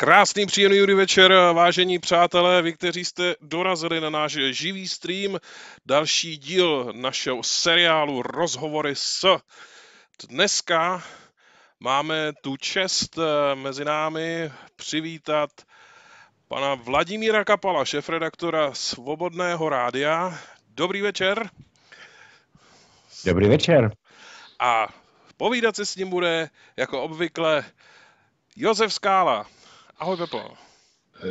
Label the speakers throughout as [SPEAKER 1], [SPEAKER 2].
[SPEAKER 1] Krásný, příjemný jury večer, vážení přátelé, vy, kteří jste dorazili na náš živý stream, další díl našeho seriálu Rozhovory s. Dneska máme tu čest eh, mezi námi přivítat pana Vladimíra Kapala, šefredaktora Svobodného rádia. Dobrý večer.
[SPEAKER 2] Dobrý večer.
[SPEAKER 1] A povídat se s ním bude, jako obvykle, Josef Skála. Ahoj Pepo.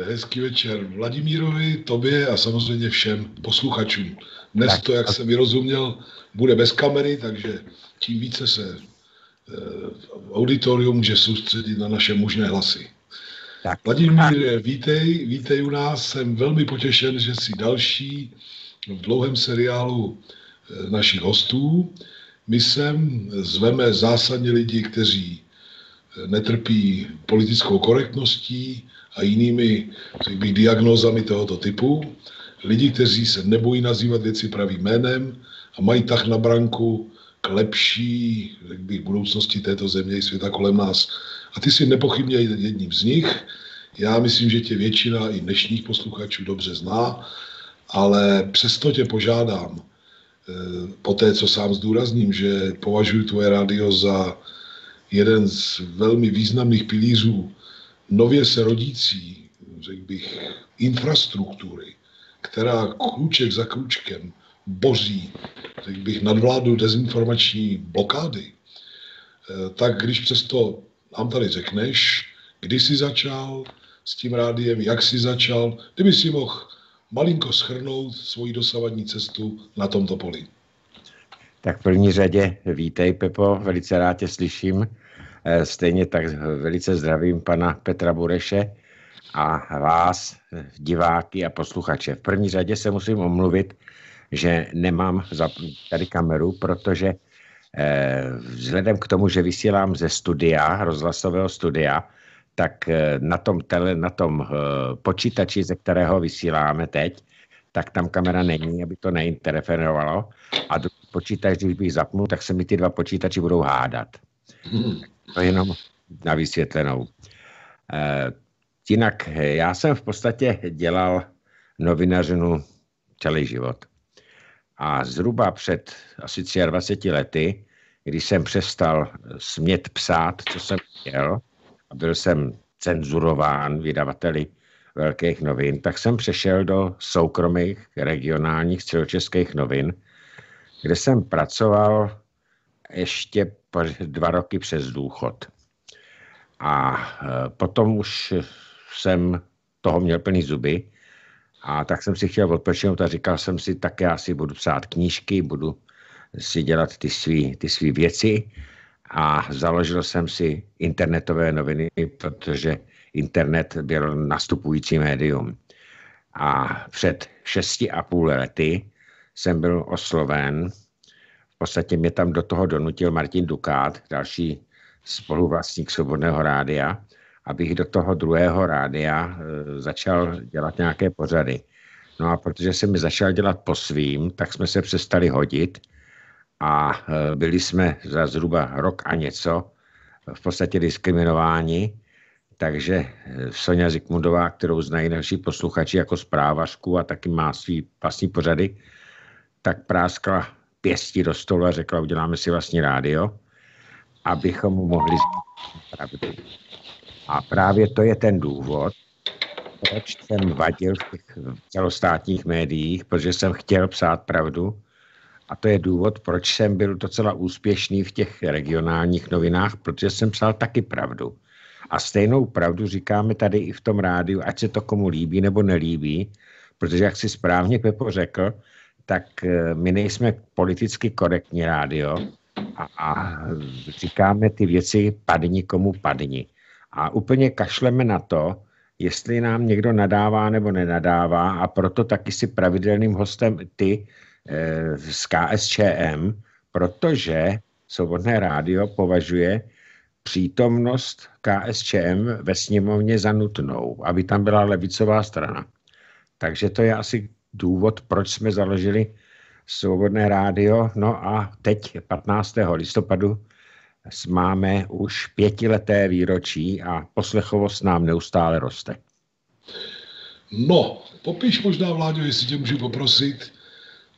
[SPEAKER 3] Hezký večer Vladimírovi, tobě a samozřejmě všem posluchačům. Dnes tak. to, jak jsem vyrozuměl, bude bez kamery, takže tím více se eh, auditorium může soustředit na naše mužné hlasy. Tak. Vladimír, vítej, vítej u nás. Jsem velmi potěšen, že jsi další v dlouhém seriálu eh, našich hostů. My sem zveme zásadně lidi, kteří netrpí politickou korektností a jinými bych, diagnózami tohoto typu. Lidi, kteří se nebojí nazývat věci pravým jménem a mají tah na branku k lepší bych, budoucnosti této země i světa kolem nás. A ty si nepochybně jedním z nich. Já myslím, že tě většina i dnešních posluchačů dobře zná, ale přesto tě požádám, eh, po té, co sám zdůrazním, že považuji tvoje rádio za jeden z velmi významných pilířů nově se rodící, řekl bych, infrastruktury, která kruček za kručkem boří, řekl bych, nadvládu dezinformační blokády, eh, tak když přesto nám tady řekneš, kdy jsi začal s tím rádiem, jak jsi začal, kdyby si mohl malinko schrnout svoji dosavadní cestu na tomto poli.
[SPEAKER 2] Tak v první řadě vítej, Pepo, velice rád tě slyším. Eh, stejně tak velice zdravím pana Petra Bureše a vás, diváky a posluchače. V první řadě se musím omluvit, že nemám tady kameru, protože eh, vzhledem k tomu, že vysílám ze studia, rozhlasového studia, tak eh, na tom, tele, na tom počítači, ze kterého vysíláme teď, tak tam kamera není, aby to neinterferovalo. A počítač, když bych zapnul, tak se mi ty dva počítači budou hádat. To jenom na vysvětlenou. E, jinak já jsem v podstatě dělal novinařinu celý život. A zhruba před asi 23 lety, když jsem přestal smět psát, co jsem chtěl, a byl jsem cenzurován vydavateli velkých novin, tak jsem přešel do soukromých regionálních středočeských novin, kde jsem pracoval ještě dva roky přes důchod. A e, potom už jsem toho měl plný zuby a tak jsem si chtěl odpočinout a říkal jsem si, tak já si budu psát knížky, budu si dělat ty svý, ty svý věci a založil jsem si internetové noviny, protože internet byl nastupující médium. A před šesti a půl lety jsem byl osloven podstatě mě tam do toho donutil Martin Dukát, další spoluvlastník Svobodného rádia, abych do toho druhého rádia e, začal dělat nějaké pořady. No a protože se mi začal dělat po svým, tak jsme se přestali hodit a e, byli jsme za zhruba rok a něco v podstatě diskriminováni, takže e, Sonja Zikmundová, kterou znají naši posluchači jako zprávařku a taky má svý vlastní pořady, tak práskla pěstí do stolu a řekla, uděláme si vlastní rádio, abychom mu mohli říct. A právě to je ten důvod, proč jsem vadil v těch celostátních médiích, protože jsem chtěl psát pravdu. A to je důvod, proč jsem byl docela úspěšný v těch regionálních novinách, protože jsem psal taky pravdu. A stejnou pravdu říkáme tady i v tom rádiu, ať se to komu líbí nebo nelíbí, protože jak si správně Pepo řekl, tak eh, my nejsme politicky korektní rádio a, a říkáme ty věci padni komu padni. A úplně kašleme na to, jestli nám někdo nadává nebo nenadává a proto taky si pravidelným hostem ty e, z KSČM, protože Svobodné rádio považuje přítomnost KSČM ve sněmovně za nutnou, aby tam byla levicová strana. Takže to je asi důvod, proč jsme založili Svobodné rádio. No a teď 15. listopadu máme už pětileté výročí a poslechovost nám neustále roste.
[SPEAKER 3] No, popiš možná, Vláďo, jestli tě můžu poprosit,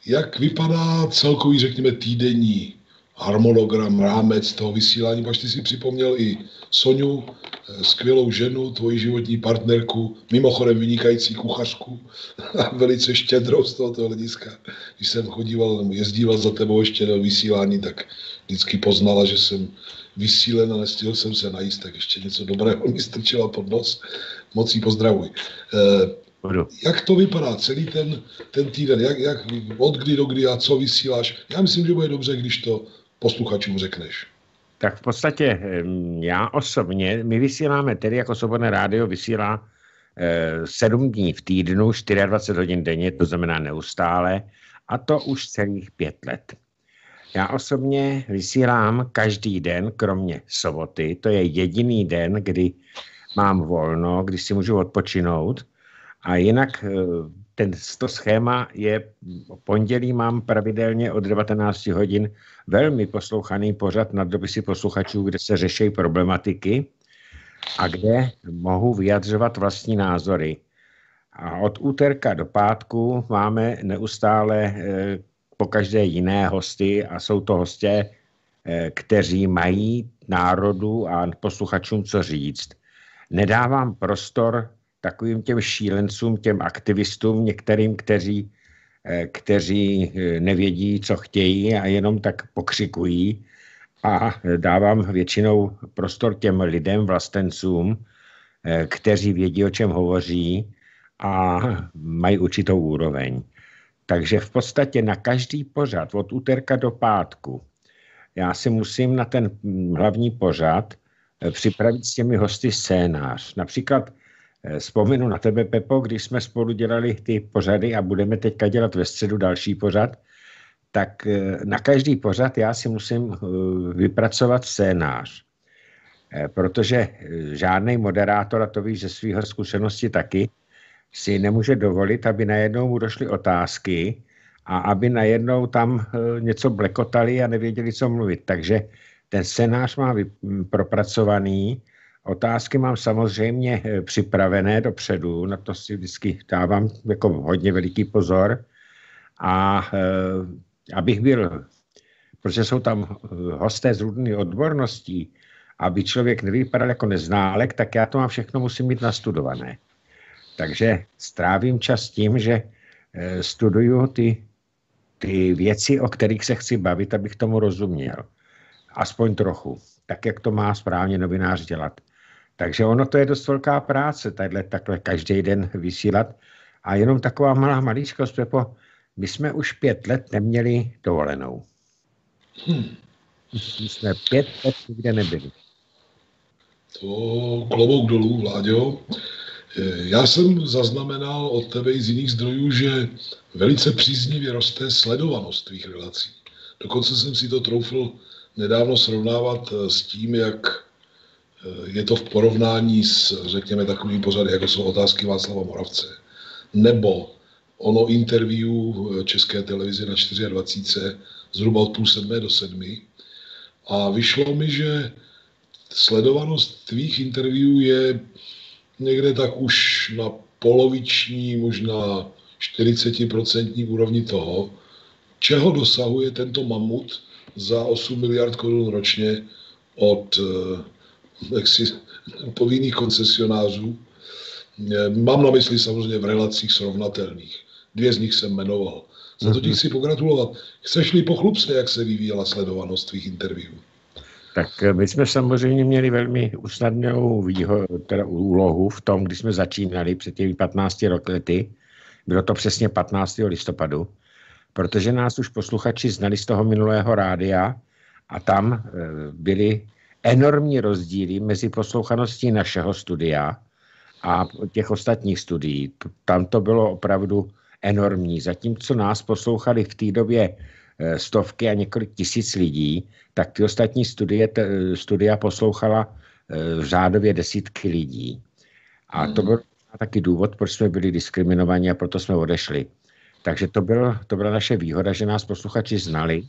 [SPEAKER 3] jak vypadá celkový, řekněme, týdenní harmonogram, rámec toho vysílání. Paž ty si připomněl i Soňu, eh, skvělou ženu, tvoji životní partnerku, mimochodem vynikající kuchařku a velice štědrou z tohoto hlediska. Když jsem chodíval, jezdíval za tebou ještě do vysílání, tak vždycky poznala, že jsem vysílen a nestihl jsem se najíst, tak ještě něco dobrého mi strčila pod nos. Moc jí pozdravuj. Eh, Budu. Jak to vypadá celý ten, ten týden? Jak, jak, od kdy do kdy a co vysíláš? Já myslím, že bude dobře, když to posluchačům řekneš.
[SPEAKER 2] Tak v podstatě já osobně, my vysíláme tedy jako Svobodné rádio vysílá eh, sedm dní v týdnu, 24 hodin denně, to znamená neustále, a to už celých pět let. Já osobně vysílám každý den, kromě soboty, to je jediný den, kdy mám volno, kdy si můžu odpočinout, a jinak eh, ten, to schéma je, pondělí mám pravidelně od 19 hodin velmi poslouchaný pořad na dopisy posluchačů, kde se řeší problematiky a kde mohu vyjadřovat vlastní názory. A od úterka do pátku máme neustále eh, po každé jiné hosty a jsou to hosté, eh, kteří mají národu a posluchačům co říct. Nedávám prostor takovým těm šílencům, těm aktivistům, některým, kteří, eh, kteří eh, nevědí, co chtějí a jenom tak pokřikují. A dávám většinou prostor těm lidem, vlastencům, eh, kteří vědí, o čem hovoří a mají určitou úroveň. Takže v podstatě na každý pořad, od úterka do pátku, já si musím na ten hlavní pořad připravit s těmi hosty scénář. Například vzpomenu na tebe, Pepo, když jsme spolu dělali ty pořady a budeme teďka dělat ve středu další pořad, tak eh, na každý pořad já si musím eh, vypracovat scénář. Protože žádný moderátor, a to víš ze svého zkušenosti taky, si nemůže dovolit, aby najednou mu došly otázky a aby najednou tam něco blekotali a nevěděli, co mluvit. Takže ten scénář má propracovaný Otázky mám samozřejmě eh, připravené dopředu, na to si vždycky dávám jako hodně veliký pozor. A e, abych byl, protože jsou tam eh, hosté z různých odborností, aby člověk nevypadal jako neználek, tak já to mám všechno musím mít nastudované. Takže strávím čas tím, že e, studuju ty, ty věci, o kterých se chci bavit, abych tomu rozuměl. Aspoň trochu. Tak, jak to má správně novinář dělat. Takže ono to je dost velká práce, tadyhle takhle každý den vysílat. A jenom taková malá maličkost, Pepo, my jsme už pět let neměli dovolenou. Hmm. My jsme pět let nikde nebyli.
[SPEAKER 3] To klobouk dolů, Vláďo. Já jsem zaznamenal od tebe i z jiných zdrojů, že velice příznivě roste sledovanost tvých relací. Dokonce jsem si to troufl nedávno srovnávat s tím, jak Eh, je to v porovnání s, řekněme, takovými pořady, jako jsou otázky Václava Moravce, nebo ono interview České televize na 24. zhruba od půl sedmé do sedmi. A vyšlo mi, že sledovanost tvých interview je někde tak už na poloviční, možná 40% úrovni toho, čeho dosahuje tento mamut za 8 miliard korun ročně od eh, jaksi, povinných koncesionářů. Mám na mysli samozřejmě v relacích srovnatelných. Dvě z nich jsem jmenoval. Za to ti mhm. chci pogratulovat. Chceš-li pochlub se, jak se vyvíjela sledovanost tvých interviewů?
[SPEAKER 2] Tak eh, my jsme samozřejmě měli velmi usnadněnou výho, teda úlohu v tom, když jsme začínali před těmi 15 lety. Bylo to přesně 15. listopadu, protože nás už posluchači znali z toho minulého rádia a tam eh, byli enormní rozdíly mezi poslouchaností našeho studia a těch ostatních studií. Tam to bylo opravdu enormní. Zatímco nás poslouchali v té době eh, stovky a několik tisíc lidí, tak ty ostatní studie, studia poslouchala eh, v řádově desítky lidí. A to hmm. byl taky důvod, proč jsme byli diskriminovaní a proto jsme odešli. Takže to, byl, to byla naše výhoda, že nás posluchači znali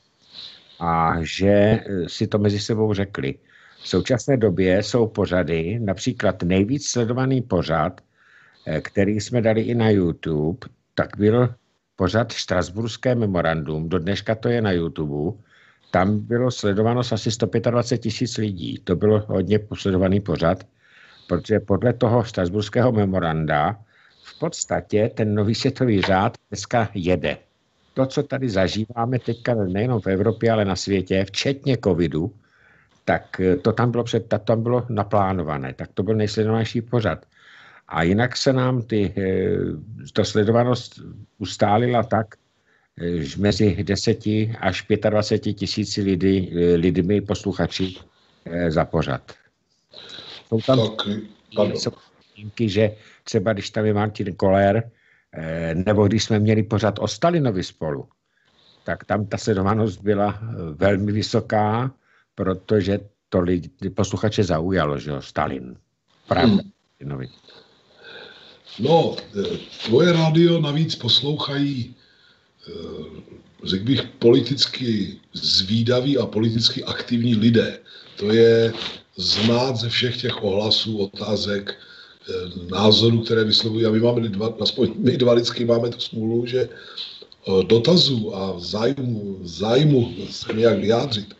[SPEAKER 2] a že si to mezi sebou řekli. V současné době jsou pořady, například nejvíc sledovaný pořad, který jsme dali i na YouTube, tak byl pořad Štrasburské memorandum, do dneška to je na YouTube, tam bylo sledováno asi 125 tisíc lidí. To bylo hodně posledovaný pořad, protože podle toho Štrasburského memoranda v podstatě ten nový světový řád dneska jede. To, co tady zažíváme teďka nejenom v Evropě, ale na světě, včetně covidu, tak to tam bylo, před, to tam bylo naplánované. Tak to byl nejsledovanější pořad. A jinak se nám ty, eh, ta sledovanost ustálila tak, eh, že mezi 10 až 25 tisíci lidi, eh, lidmi posluchači za pořad. Jsou tam tak, výjimky, že třeba když tam je Martin Koller, nebo když jsme měli pořad o Stalinovi spolu, tak tam ta sledovanost byla velmi vysoká, protože to lidi, posluchače zaujalo, že jo, Stalin. Pravda. Hmm.
[SPEAKER 3] No, eh, tvoje rádio navíc poslouchají, eh, řekl bych, politicky zvídaví a politicky aktivní lidé. To je znát ze všech těch ohlasů, otázek, eh, názorů, které vyslovují. A my máme dva, aspoň my dva vždycky máme tu smůlu, že dotazů a zájmu, zájmu se nějak vyjádřit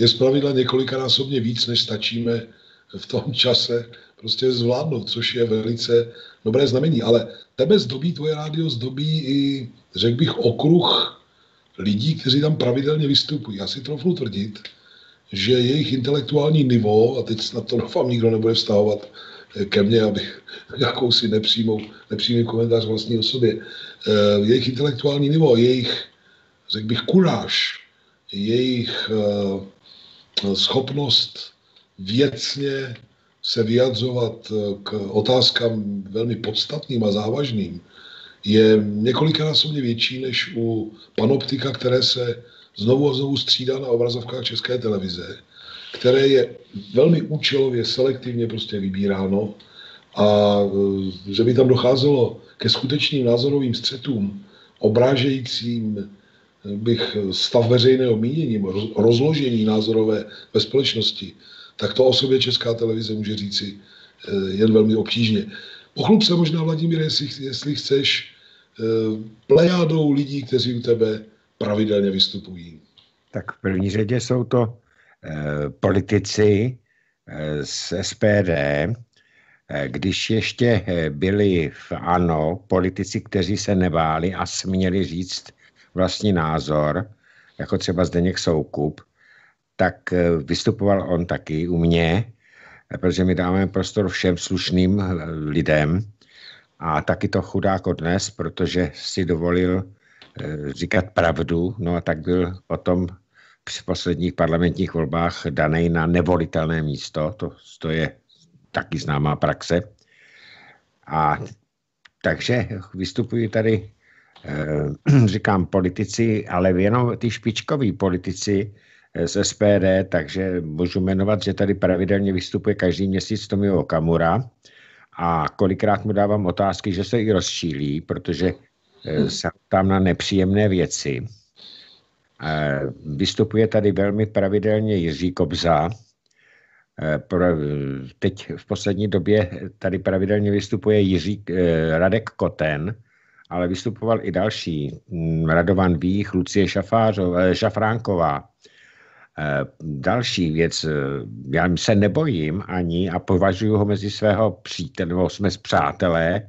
[SPEAKER 3] je zpravidla několikanásobně víc, než stačíme v tom čase prostě zvládnout, což je velice dobré znamení. Ale tebe zdobí, tvoje rádio zdobí i, řekl bych, okruh lidí, kteří tam pravidelně vystupují. Já si trochu tvrdit, že jejich intelektuální nivo, a teď snad to doufám nikdo nebude vztahovat ke mně, abych jakousi nepřímou, nepřímý komentář vlastní osobě, eh, jejich intelektuální nivo, jejich, řekl bych, kuráž, jejich eh, schopnost věcně se vyjadřovat eh, k otázkám velmi podstatným a závažným je několikanásobně větší než u panoptika, které se znovu a znovu střídá na obrazovkách České televize, které je velmi účelově, selektivně prostě vybíráno a eh, že by tam docházelo ke skutečným názorovým střetům, obrážejícím bych stav veřejného mínění, rozložení názorové ve společnosti, tak to o sobě Česká televize může říci eh, jen velmi obtížně. Pochlup se možná, Vladimír, jestli, jestli chceš, eh, plejádou lidí, kteří u tebe pravidelně vystupují.
[SPEAKER 2] Tak v první řadě jsou to eh, politici eh, z SPD, když ještě byli v ANO politici, kteří se nebáli a směli říct vlastní názor, jako třeba Zdeněk Soukup, tak eh, vystupoval on taky u mě, eh, protože my dáme prostor všem slušným eh, lidem. A taky to chudák odnes, protože si dovolil říkat pravdu, no a tak byl potom při posledních parlamentních volbách daný na nevolitelné místo, to, to je taky známá praxe. A takže vystupují tady, říkám, politici, ale jenom ty špičkoví politici, z SPD, takže můžu jmenovat, že tady pravidelně vystupuje každý měsíc Tomio Okamura a kolikrát mu dávám otázky, že se i rozčílí, protože eh, se tam na nepříjemné věci. Eh, vystupuje tady velmi pravidelně Jiří Kobza. Eh, teď v poslední době tady pravidelně vystupuje Jiří Radek Koten, ale vystupoval i další. Hm, Radovan Vích, Lucie Šafránková, Eh, další věc, eh, já se nebojím ani a považuji ho mezi svého přítele, nebo jsme přátelé,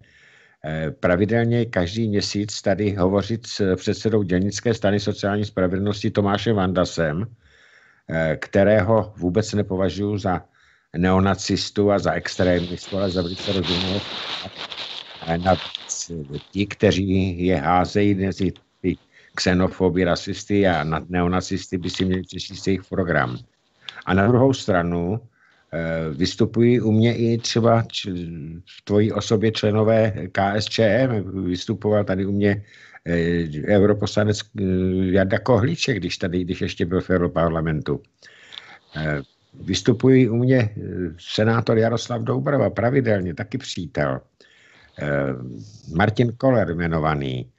[SPEAKER 2] eh, pravidelně každý měsíc tady hovořit s předsedou dělnické strany sociální spravedlnosti Tomášem Vandasem, kterého vůbec nepovažuji za neonacistu a za extrémistu, ale za velice rozumného. Navíc ti, kteří je házejí mezi xenofoby, rasisty a neonacisty by si měli přečíst jejich program. A na druhou stranu eh, vystupují u mě i třeba v tvojí osobě členové KSČM. Vystupoval tady u mě eh, europoslanec eh, Jarda Kohlíček, když tady, když ještě byl v Europarlamentu. Vystupují u mě senátor Jaroslav Doubrava, pravidelně, taky přítel. Martin Koller jmenovaný,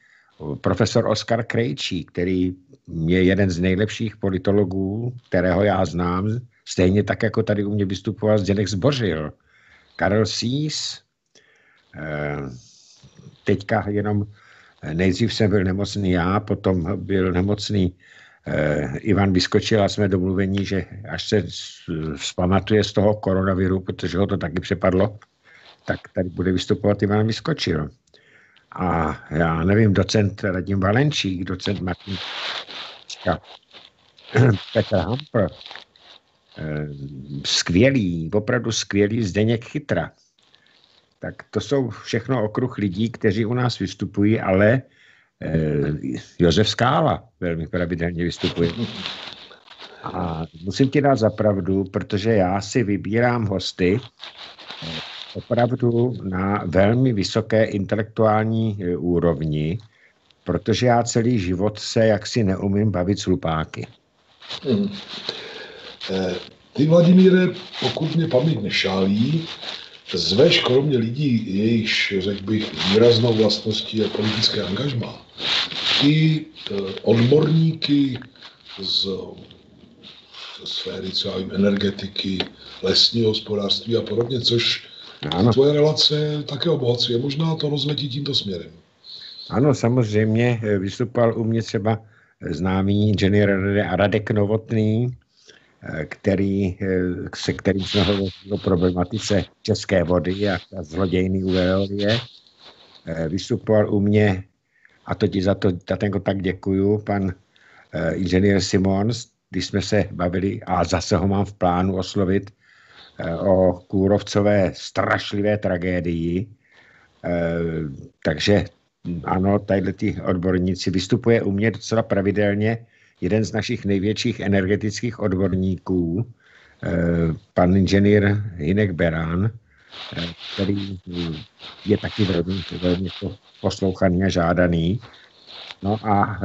[SPEAKER 2] profesor Oskar Krejčí, který je jeden z nejlepších politologů, kterého já znám, stejně tak, jako tady u mě vystupoval Zdeněk Zbořil. Karel Sís, eh, teďka jenom nejdřív jsem byl nemocný já, potom byl nemocný eh, Ivan vyskočil a jsme domluvení, že až se zpamatuje z toho koronaviru, protože ho to taky přepadlo, tak tady bude vystupovat Ivan Vyskočil. A já nevím, docent Radim Valenčík, docent Martin Petr Hampr, eh, skvělý, opravdu skvělý Zdeněk Chytra. Tak to jsou všechno okruh lidí, kteří u nás vystupují, ale eh, Josef Skála velmi pravidelně vystupuje. A musím ti dát zapravdu, protože já si vybírám hosty eh, opravdu na velmi vysoké intelektuální e, úrovni, protože já celý život se jaksi neumím bavit s lupáky. Hmm.
[SPEAKER 3] Ty, Vladimíre, pokud mě paměť nešálí, zveš kromě lidí, jejichž, řekl bych, výraznou vlastností je politické angažmá, i e, odborníky z sféry třeba energetiky, lesního hospodářství a podobně, což ano. tvoje relace také obohacuje. Možná to rozletí tímto směrem.
[SPEAKER 2] Ano, samozřejmě eh, vystupoval u mě třeba známý inženýr Radek Novotný, eh, který, eh, se kterým jsme hovořili o problematice české vody a, a zlodějný uveorie. Vystupoval u mě, a to ti za to za ten kontakt děkuju, pan inženýr Simons, když jsme se bavili, a zase ho mám v plánu oslovit, o kůrovcové strašlivé tragédii. Eh, takže ano, tadyhle ty odborníci vystupuje u mě docela pravidelně jeden z našich největších energetických odborníků, eh, pan inženýr Hinek Berán, který je taky velmi, velmi poslouchaný a žádaný. No a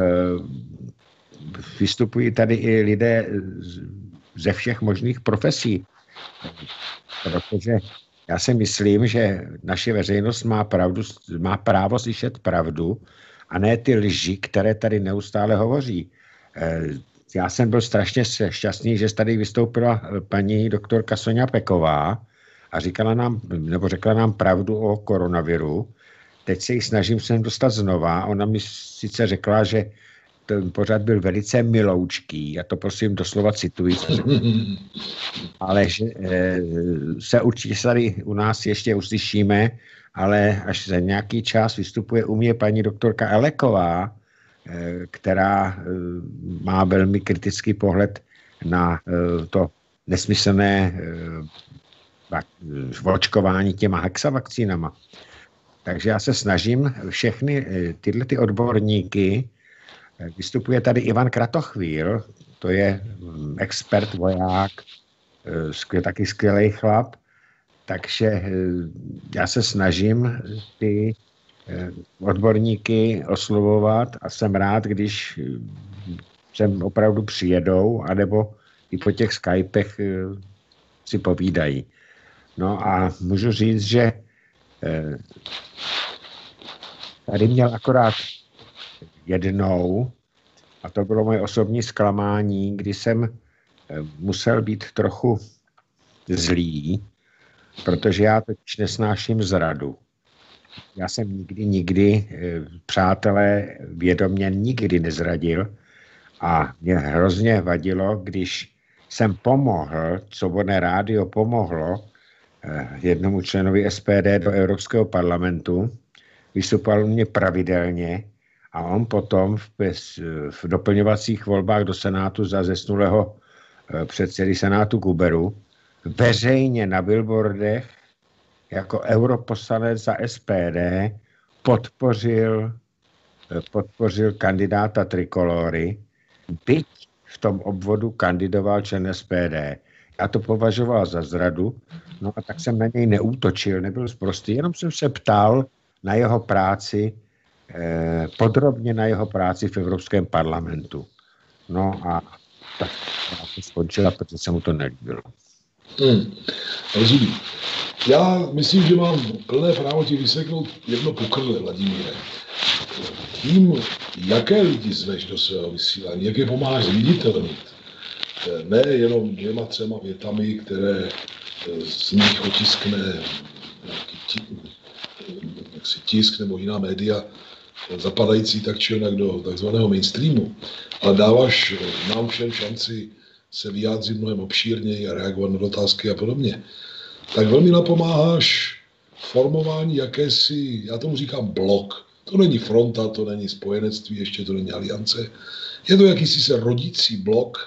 [SPEAKER 2] vystupují tady i lidé ze všech možných profesí. Protože já si myslím, že naše veřejnost má, pravdu, má právo slyšet pravdu a ne ty lži, které tady neustále hovoří. Eh, já jsem byl strašně šťastný, že tady vystoupila paní doktorka Sonja Peková a říkala nám, nebo řekla nám pravdu o koronaviru. Teď se ji snažím sem dostat znova. Ona mi sice řekla, že ten pořad byl velice miloučký, já to prosím doslova cituji, ale že e, se určitě tady u nás ještě uslyšíme, ale až za nějaký čas vystupuje u mě paní doktorka Eleková, e, která e, má velmi kritický pohled na e, to nesmyslné e, očkování těma hexavakcínama. Takže já se snažím všechny tyhle ty odborníky Vystupuje tady Ivan Kratochvíl, to je mm, expert, voják, eh, skvěl, taky skvělý chlap, takže eh, já se snažím ty eh, odborníky oslovovat a jsem rád, když sem opravdu přijedou, anebo i po těch Skypech si povídají. No a můžu říct, že tady měl akorát jednou, a to bylo moje osobní zklamání, kdy jsem eh, musel být trochu zlý, protože já totiž nesnáším zradu. Já jsem nikdy, nikdy, eh, přátelé, vědomě nikdy nezradil a mě hrozně vadilo, když jsem pomohl, co Svobodné rádio pomohlo eh, jednomu členovi SPD do Evropského parlamentu, vystupoval mě pravidelně a on potom v, v doplňovacích volbách do Senátu za zesnulého eh, předsedy Senátu Kuberu veřejně na billboardech jako europoslanec za SPD podpořil, eh, podpořil kandidáta Trikolory, byť v tom obvodu kandidoval člen SPD. Já to považoval za zradu, no a tak jsem na něj neútočil, nebyl zprostý, jenom jsem se ptal na jeho práci podrobně na jeho práci v Evropském parlamentu. No a tak to skončila, protože se mu to nelíbilo.
[SPEAKER 3] Hmm, rozumím. Já myslím, že mám plné právo ti vyseknout jedno pokrle, Vladimíre. tím, jaké lidi zveš do svého vysílání, jak je pomáháš zviditelnit, ne jenom dvěma, třema větami, které z nich otiskne nějaký tisk nebo jiná média, zapadající tak či onak do takzvaného mainstreamu, ale dáváš nám všem šanci se vyjádřit mnohem obšírněji a reagovat na otázky a podobně, tak velmi napomáháš formování jakési, já tomu říkám blok. To není fronta, to není spojenectví, ještě to není aliance. Je to jakýsi se rodící blok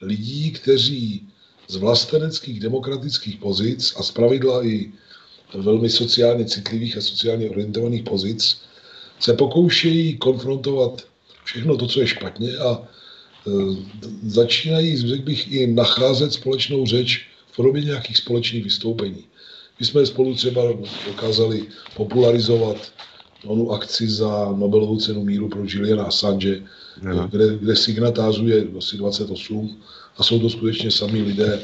[SPEAKER 3] lidí, kteří z vlasteneckých demokratických pozic a zpravidla i velmi sociálně citlivých a sociálně orientovaných pozic se pokoušejí konfrontovat všechno to, co je špatně a e, začínají, řekl bych, i nacházet společnou řeč v podobě nějakých společných vystoupení. My jsme spolu třeba dokázali popularizovat onu akci za Nobelovu cenu míru pro Juliana Assange, no. kde, kde signatářů je asi 28 a jsou to skutečně sami lidé,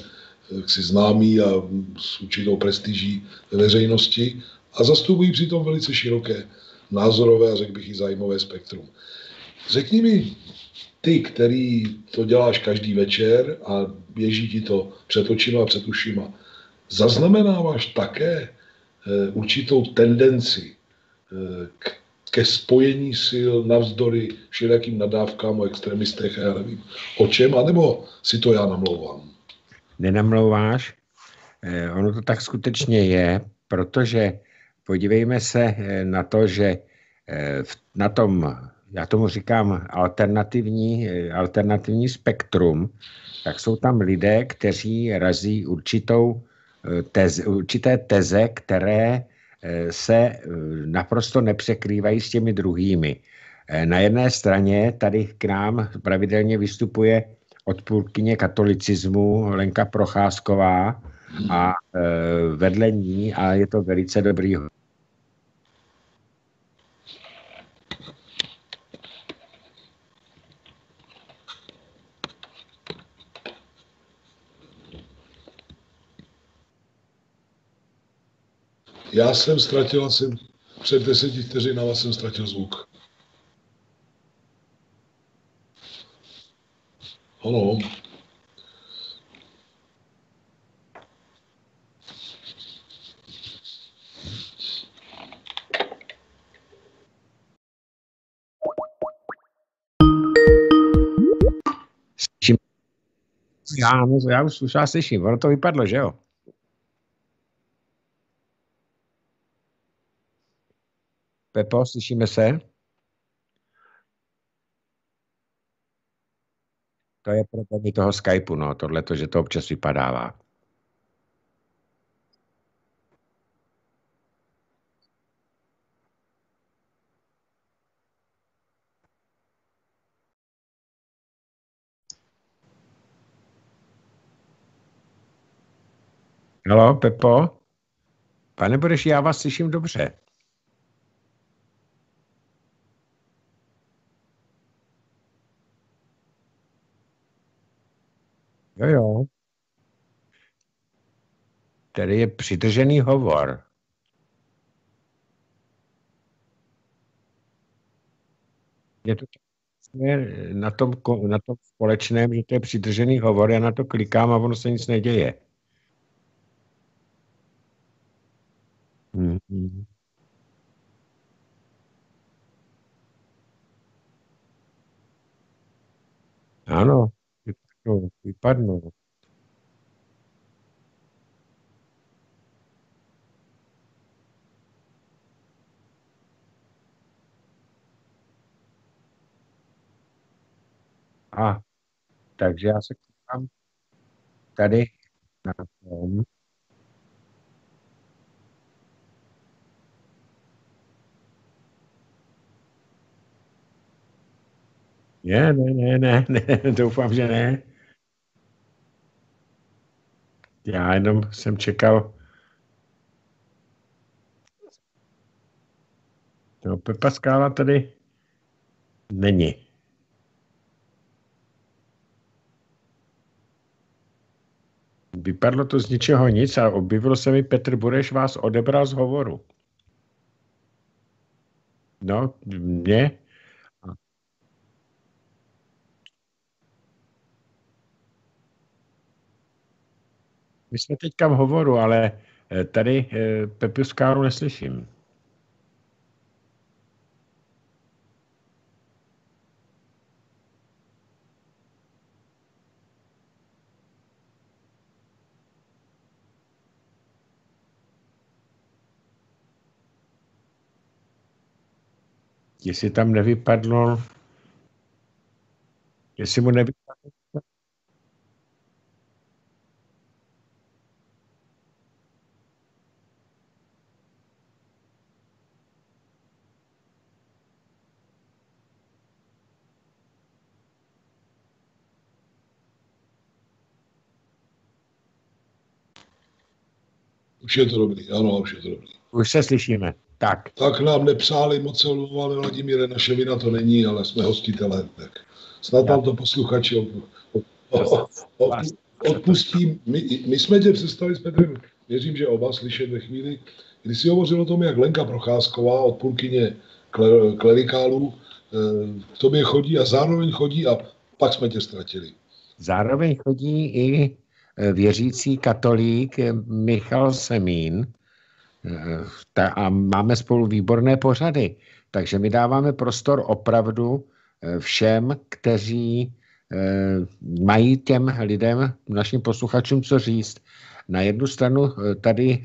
[SPEAKER 3] si známí a s určitou prestiží ve veřejnosti a zastupují přitom velice široké názorové a řekl bych i zájmové spektrum. Řekni mi, ty, který to děláš každý večer a běží ti to před očima a před ušima, zaznamenáváš také eh, určitou tendenci eh, k, ke spojení sil navzdory všelijakým nadávkám o extremistech a já nevím o čem, anebo si to já namlouvám?
[SPEAKER 2] Nenamlouváš. Eh, ono to tak skutečně je, protože podívejme se na to, že na tom, já tomu říkám alternativní, alternativní spektrum, tak jsou tam lidé, kteří razí určitou teze, určité teze, které eh, se eh, naprosto nepřekrývají s těmi druhými. Eh, na jedné straně tady k nám pravidelně vystupuje odpůrkyně katolicismu Lenka Procházková a vedle ní, a je to velice dobrý
[SPEAKER 3] Já jsem ztratil asi před deseti vteřinama jsem ztratil zvuk. Ano.
[SPEAKER 2] Já, já už, už já slyším, ono to vypadlo, že jo? Pepo, slyšíme se? To je problém toho Skypeu, no, tohle, že to občas vypadává. Halo, Pepo? Pane Budeš, já vás slyším dobře. Jo, jo. Tady je přidržený hovor. Je to na tom, na tom společném, že to je přidržený hovor, já na to klikám a ono se nic neděje. Mm-hmm. Ano, vypadnou, vypadnou. A, takže já se koukám tady na tom. Ne, ne, ne, ne, ne, doufám, že ne. Já jenom jsem čekal. No, Pepa Skála tady není. Vypadlo to z ničeho nic a objevilo se mi Petr Bureš vás odebral z hovoru. No, mě My jsme teďka v hovoru, ale eh, tady eh, Pepu Skáru neslyším. Jestli tam nevypadlo, jestli mu nevypadlo
[SPEAKER 3] Už je to dobrý, ano, už je to dobrý.
[SPEAKER 2] Už se slyšíme. Tak.
[SPEAKER 3] Tak nám nepřáli, moc se omlouváme, Vladimíre, naše vina to není, ale jsme hostitelé. Tak snad nám to posluchači od, od, od, od, odpustí. My, my jsme tě představili s Petrem, věřím, že oba slyšet ve chvíli, kdy si hovořil o tom, jak Lenka Procházková, odpůrkyně klerikálů, eh, k tobě chodí a zároveň chodí a pak jsme tě ztratili.
[SPEAKER 2] Zároveň chodí i věřící katolík eh, Michal Semín, a máme spolu výborné pořady. Takže my dáváme prostor opravdu všem, kteří mají těm lidem, našim posluchačům, co říct. Na jednu stranu tady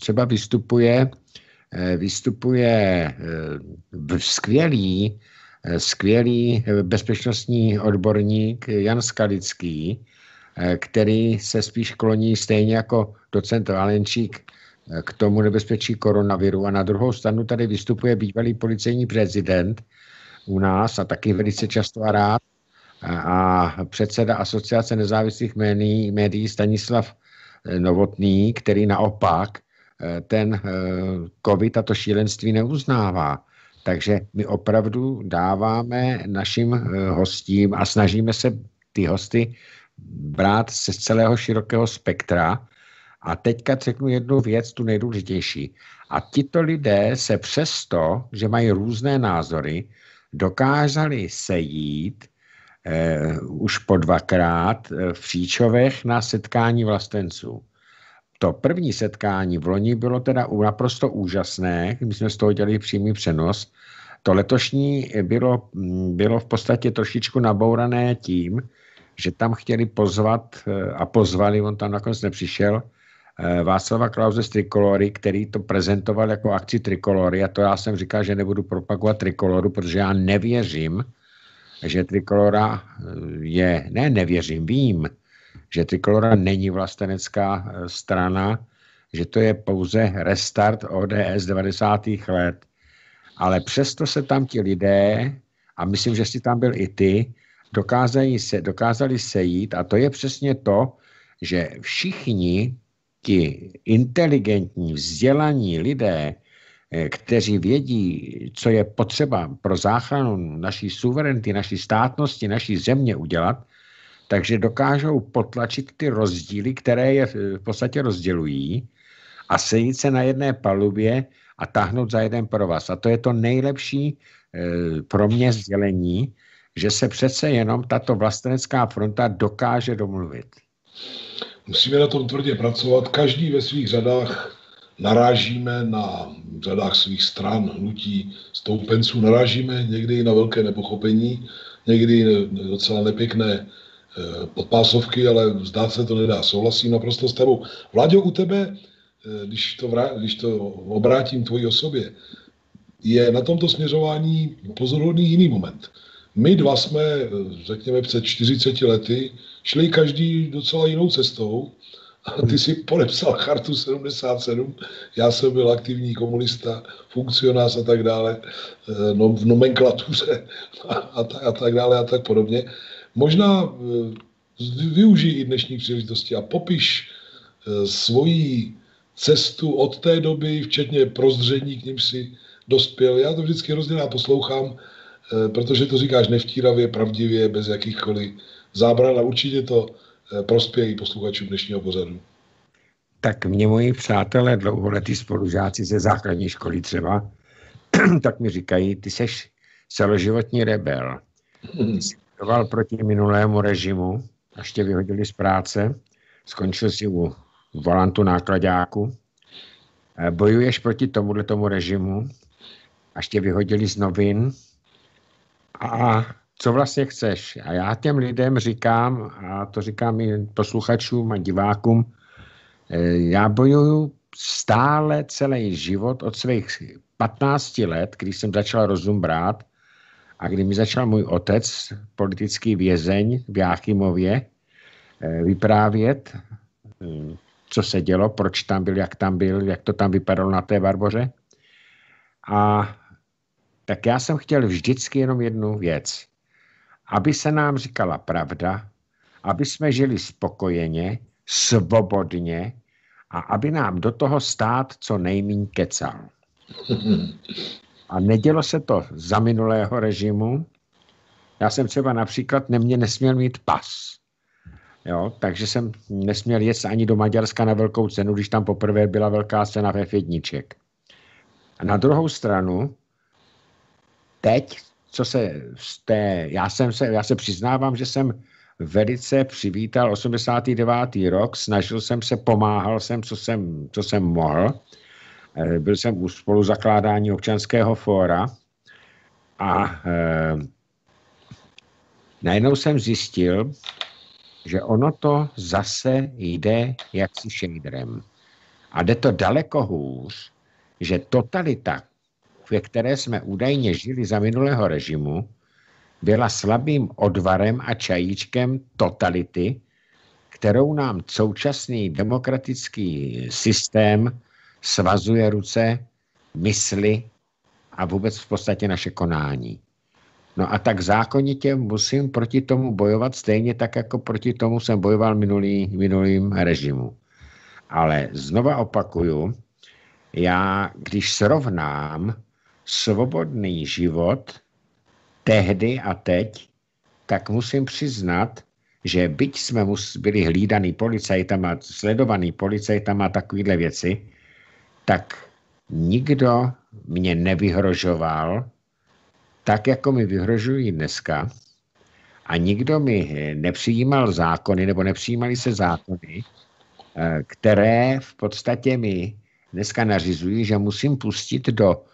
[SPEAKER 2] třeba vystupuje, vystupuje skvělý, skvělý bezpečnostní odborník Jan Skalický, který se spíš kloní stejně jako docent Valenčík k tomu nebezpečí koronaviru. A na druhou stranu tady vystupuje bývalý policejní prezident u nás a taky velice často a rád a předseda Asociace nezávislých médií, médií Stanislav eh, Novotný, který naopak eh, ten eh, covid a to šílenství neuznává. Takže my opravdu dáváme našim hostím a snažíme se ty hosty brát se z celého širokého spektra. A teďka řeknu jednu věc, tu nejdůležitější. A tito lidé se přesto, že mají různé názory, dokázali sejít eh, už po dvakrát eh, v Příčovech na setkání vlastenců. To první setkání v loni bylo teda naprosto úžasné, my jsme z toho dělali přímý přenos. To letošní bylo, mm, bylo v podstatě trošičku nabourané tím, že tam chtěli pozvat eh, a pozvali, on tam nakonec nepřišel, eh, Václava Klauze z Trikolory, který to prezentoval jako akci Trikolory a to já jsem říkal, že nebudu propagovat Trikoloru, protože já nevěřím, že Trikolora eh, je, ne nevěřím, vím, že Trikolora není vlastenecká strana, že to je pouze restart ODS 90. let. Ale přesto se tam ti lidé, a myslím, že si tam byl i ty, dokázali, se, dokázali sejít a to je přesně to, že všichni ti inteligentní, vzdělaní lidé, Eh, kteří vědí, co je potřeba pro záchranu naší suverenity, naší státnosti, naší země udělat, takže dokážou potlačit ty rozdíly, které je v podstatě rozdělují a sejít se na jedné palubě a táhnout za jeden provaz. A to je to nejlepší eh, pro mě sdělení, že se přece jenom tato vlastenecká fronta dokáže domluvit.
[SPEAKER 3] Musíme na tom tvrdě pracovat. Každý ve svých řadách narážíme na řadách svých stran, hnutí, stoupenců, narážíme někdy na velké nepochopení, někdy docela nepěkné eh, podpásovky, ale zdá se to nedá. Souhlasím naprosto s tebou. Vláďo, u tebe, eh, když to, vrá, když to obrátím tvoji osobě, je na tomto směřování pozoruhodný jiný moment. My dva jsme, řekněme, před 40 lety šli každý docela jinou cestou ty si podepsal chartu 77, já jsem byl aktivní komunista, funkcionář a tak dále, no, v nomenklatuře a, a, tak, a tak dále a tak podobně. Možná eh, využij i dnešní příležitosti a popiš eh, svoji cestu od té doby, včetně prozření, k ním si dospěl. Já to vždycky hrozně poslouchám, protože to říkáš nevtíravě, pravdivě, bez jakýchkoliv zábran a určitě to Eh, prospějí posluchačům dnešního pořadu.
[SPEAKER 2] Tak mě moji přátelé, dlouholetí spolužáci ze základní školy třeba, tak mi říkají, ty seš celoživotní rebel. Jsi proti minulému režimu, až tě vyhodili z práce, skončil si u volantu nákladáku, eh, bojuješ proti tomuhle tomu režimu, až tě vyhodili z novin a co vlastně chceš. A já těm lidem říkám, a to říkám i posluchačům a divákům, eh, já bojuju stále celý život od svých 15 let, když jsem začal rozum brát a kdy mi začal můj otec, politický vězeň v Jáchymově, eh, vyprávět, hm, co se dělo, proč tam byl, jak tam byl, jak to tam vypadalo na té Barboře. A tak já jsem chtěl vždycky jenom jednu věc. Aby se nám říkala pravda, aby jsme žili spokojeně, svobodně a aby nám do toho stát co nejmíň kecal. A nedělo se to za minulého režimu. Já jsem třeba například nemě nesměl mít pas. Jo, takže jsem nesměl jet ani do Maďarska na velkou cenu, když tam poprvé byla velká cena ve jedniček. A na druhou stranu, teď, co se z té, já, jsem se, já se přiznávám, že jsem velice přivítal 89. rok, snažil jsem se, pomáhal jsem, co jsem, co jsem mohl. Eh, byl jsem u spoluzakládání občanského fóra a e, najednou jsem zjistil, že ono to zase jde jaksi šejdrem. A jde to daleko hůř, že totalita, ve které jsme údajně žili za minulého režimu, byla slabým odvarem a čajíčkem totality, kterou nám současný demokratický systém svazuje ruce, mysli a vůbec v podstatě naše konání. No a tak zákonitě musím proti tomu bojovat stejně tak, jako proti tomu jsem bojoval minulý, minulým režimu. Ale znova opakuju, já když srovnám svobodný život tehdy a teď, tak musím přiznat, že byť jsme byli hlídaný policajtama, sledovaný policajtama a takovéhle věci, tak nikdo mě nevyhrožoval tak, jako mi vyhrožují dneska. A nikdo mi nepřijímal zákony, nebo nepřijímali se zákony, eh, které v podstatě mi dneska nařizují, že musím pustit do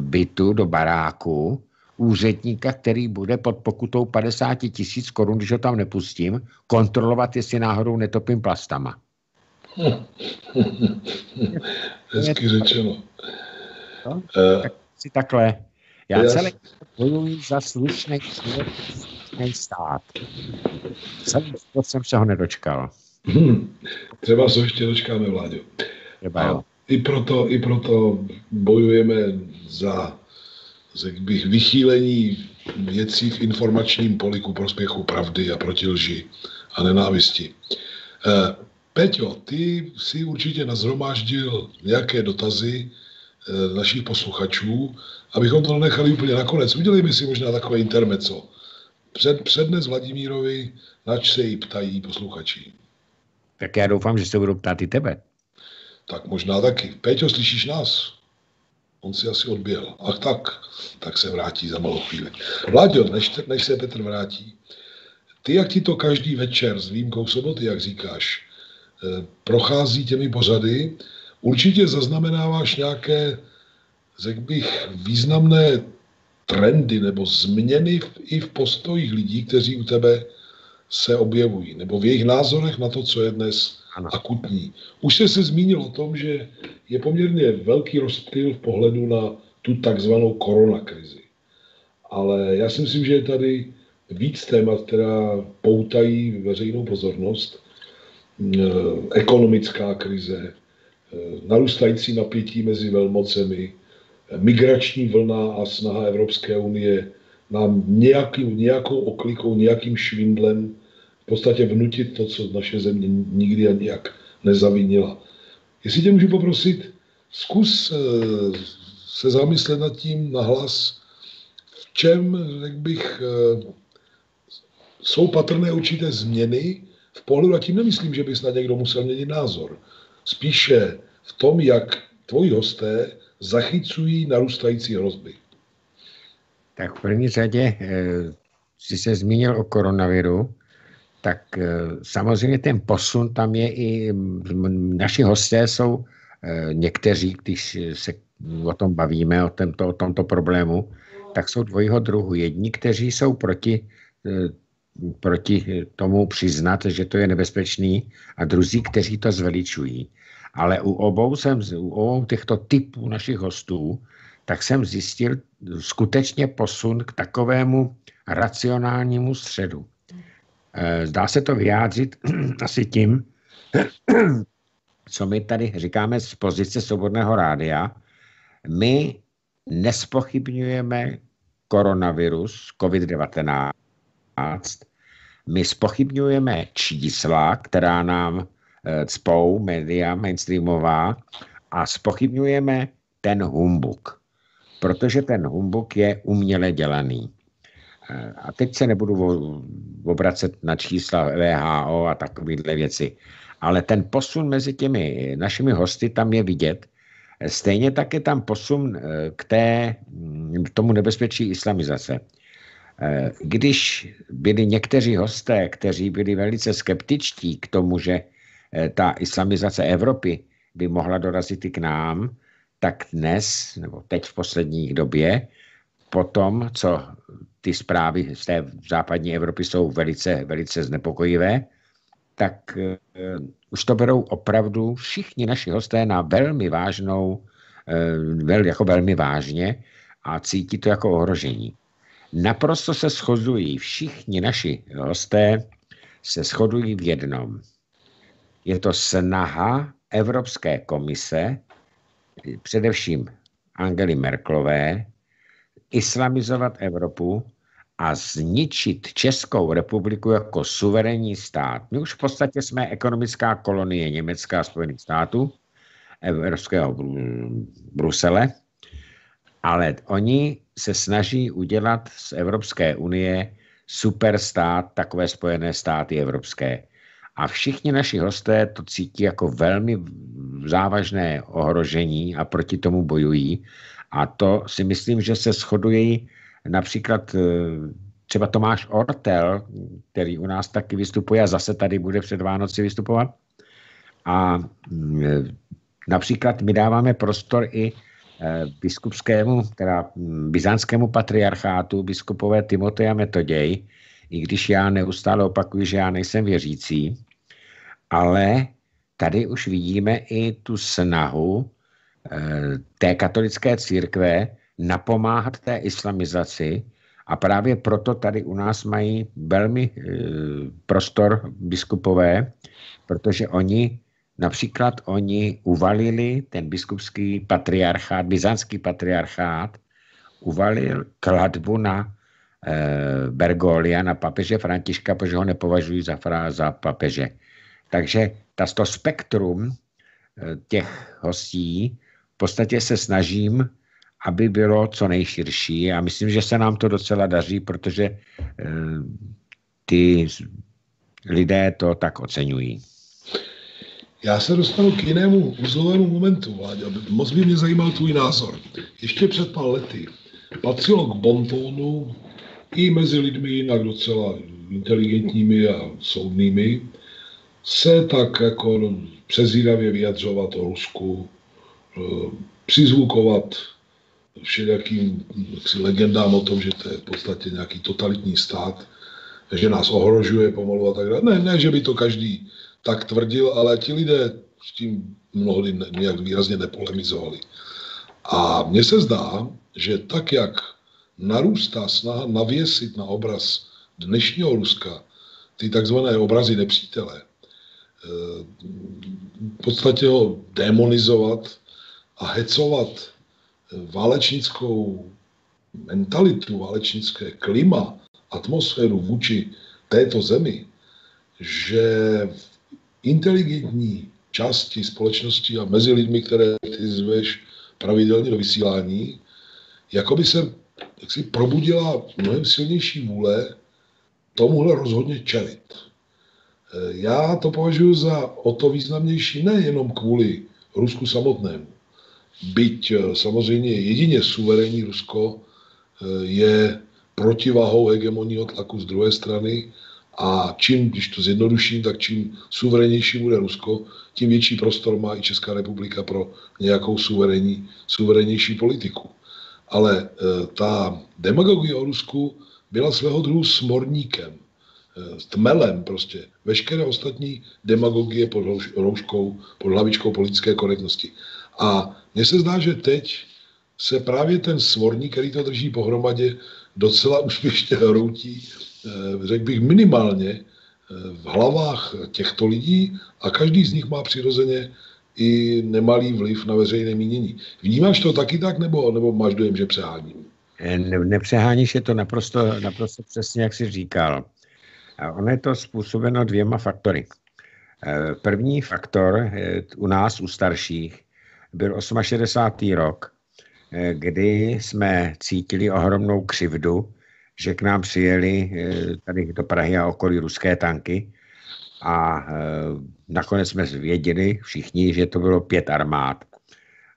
[SPEAKER 2] bytu, do baráku, úředníka, který bude pod pokutou 50 tisíc korun, když ho tam nepustím, kontrolovat, jestli náhodou netopím plastama.
[SPEAKER 3] Hezky řečeno.
[SPEAKER 2] No, uh, tak si takhle. Já jas... celý bojuji za slušný slušný stát. Celý život jsem se ho nedočkal.
[SPEAKER 3] Hmm. Třeba se ještě dočkáme, Vláďo. Třeba jo. I proto, I proto bojujeme za řekl bych, vychýlení věcí v informačním poli ku prospěchu pravdy a proti lži a nenávisti. Eh, Peťo, ty si určitě nazhromáždil nějaké dotazy eh, našich posluchačů, abychom to nechali úplně nakonec. Udělejme si možná takové intermeco. Před, přednes Vladimírovi, nač se jí ptají posluchači.
[SPEAKER 2] Tak já doufám, že se budou ptát i tebe.
[SPEAKER 3] Tak možná taky. Peťo, slyšíš nás? On si asi odběhl. Ach tak, tak se vrátí za malou chvíli. Vláďo, než, než se Petr vrátí, ty, jak ti to každý večer s výjimkou soboty, jak říkáš, eh, prochází těmi pořady, určitě zaznamenáváš nějaké, řekl bych, významné trendy nebo změny v, i v postojích lidí, kteří u tebe se objevují, nebo v jejich názorech na to, co je dnes ano. akutní. Už se se zmínil o tom, že je poměrně velký rozptyl v pohledu na tu takzvanou koronakrizi. Ale já si myslím, že je tady víc témat, která poutají veřejnou pozornost. Eh, ekonomická krize, eh, narůstající napětí mezi velmocemi, migrační vlna a snaha Evropské unie nám nějakým, nějakou oklikou, nějakým švindlem v podstatě vnutit to, co naše země nikdy a nijak nezavinila. Jestli tě můžu poprosit, zkus eh, se zamyslet nad tím nahlas, v čem, řekl bych, eh, jsou patrné určité změny v pohledu, a tím nemyslím, že bys na někdo musel měnit názor. Spíše v tom, jak tvoji hosté zachycují narůstající hrozby.
[SPEAKER 2] Tak v první řadě eh, jsi se zmínil o koronaviru tak eh, samozřejmě ten posun tam je i, naši hosté jsou eh, někteří, když se o tom bavíme, o tomto, o tomto problému, tak jsou dvojího druhu. Jedni, kteří jsou proti, eh, proti tomu přiznat, že to je nebezpečný a druzí, kteří to zveličují. Ale u obou, jsem, u obou těchto typů našich hostů, tak jsem zjistil skutečně posun k takovému racionálnímu středu. Eh, zdá se to vyjádřit asi tím, co my tady říkáme z pozice Svobodného rádia. My nespochybňujeme koronavirus COVID-19, my spochybňujeme čísla, která nám eh, cpou média mainstreamová a spochybňujeme ten humbuk, protože ten humbuk je uměle dělaný. A teď se nebudu obracet na čísla VHO a takovéhle věci, ale ten posun mezi těmi našimi hosty tam je vidět. Stejně tak je tam posun eh, k té, k tomu nebezpečí islamizace. Eh, když byli někteří hosté, kteří byli velice skeptičtí k tomu, že eh, ta islamizace Evropy by mohla dorazit i k nám, tak dnes, nebo teď v posledních době, po tom, co ty zprávy z té západní Evropy jsou velice, velice znepokojivé, tak uh, už to berou opravdu všichni naši hosté na velmi vážnou, uh, vel, jako velmi vážně a cítí to jako ohrožení. Naprosto se shodují, všichni naši hosté se shodují v jednom. Je to snaha Evropské komise, především Angely Merklové, islamizovat Evropu a zničit Českou republiku jako suverénní stát. My už v podstatě jsme ekonomická kolonie Německá a Spojených států, Evropského Brusele, ale oni se snaží udělat z Evropské unie superstát, takové spojené státy evropské. A všichni naši hosté to cítí jako velmi závažné ohrožení a proti tomu bojují. A to si myslím, že se shodují například eh, třeba Tomáš Ortel, který u nás taky vystupuje a zase tady bude před Vánoci vystupovat. A mm, například my dáváme prostor i eh, biskupskému, teda mm, byzantskému patriarchátu, biskupové Timotej a Metoděj, i když já neustále opakuju, že já nejsem věřící, ale tady už vidíme i tu snahu eh, té katolické církve napomáhat té islamizaci a právě proto tady u nás mají velmi e, prostor biskupové, protože oni například oni uvalili ten biskupský patriarchát, byzantský patriarchát, uvalil kladbu na e, Bergolia, na papeže Františka, protože ho nepovažují za, za papeže. Takže to spektrum e, těch hostí v podstatě se snažím aby bylo co nejširší a myslím, že se nám to docela daří, protože e, ty lidé to tak oceňují.
[SPEAKER 3] Já se dostanu k jinému uzlovému momentu, Vláďa. Moc by mě zajímal tvůj názor. Ještě před pár lety patřilo k bontónu i mezi lidmi jinak docela inteligentními a soudnými se tak jako přezíravě vyjadřovat o Rusku, e, přizvukovat všelijakým legendám o tom, že to je v podstatě nějaký totalitní stát, že nás ohrožuje pomalu a tak dále. Ne, ne, že by to každý tak tvrdil, ale ti lidé s tím mnohdy nějak výrazně nepolemizovali. A mně se zdá, že tak, jak narůstá snaha navěsit na obraz dnešního Ruska ty takzvané obrazy nepřítele, eh, v podstatě ho demonizovat a hecovat válečnickou mentalitu, válečnické klima, atmosféru vůči této zemi, že v inteligentní části společnosti a mezi lidmi, které ty zveš pravidelně do vysílání, jako by se jaksi probudila mnohem silnější vůle tomuhle rozhodně čelit. Já to považuji za o to významnější nejenom kvůli Rusku samotnému, byť eh, samozřejmě jedině suverénní Rusko eh, je protivahou hegemonního tlaku z druhé strany A čím, když to zjednoduším, tak čím suverenější bude Rusko, tím větší prostor má i Česká republika pro nějakou suverénní, suverénnější politiku. Ale e, ta demagogie o Rusku byla svého druhu smorníkem, tmelem prostě. Veškeré ostatní demagogie pod rouškou, pod hlavičkou politické korektnosti. A mně se zdá, že teď se právě ten svorník, který to drží pohromadě, docela úspěšně hroutí, eh, řekl bych minimálně, eh, v hlavách těchto lidí a každý z nich má přirozeně i nemalý vliv na veřejné mínění. Vnímáš to taky tak, nebo, nebo máš dojem, že přeháním?
[SPEAKER 2] Eh, ne, nepřeháníš, je to naprosto, naprosto přesně, jak jsi říkal. A ono je to způsobeno dvěma faktory. První faktor u nás, u starších, byl 68. rok, Eh, kdy jsme cítili ohromnou křivdu, že k nám přijeli eh, tady do Prahy a okolí ruské tanky a eh, nakonec jsme věděli všichni, že to bylo pět armád.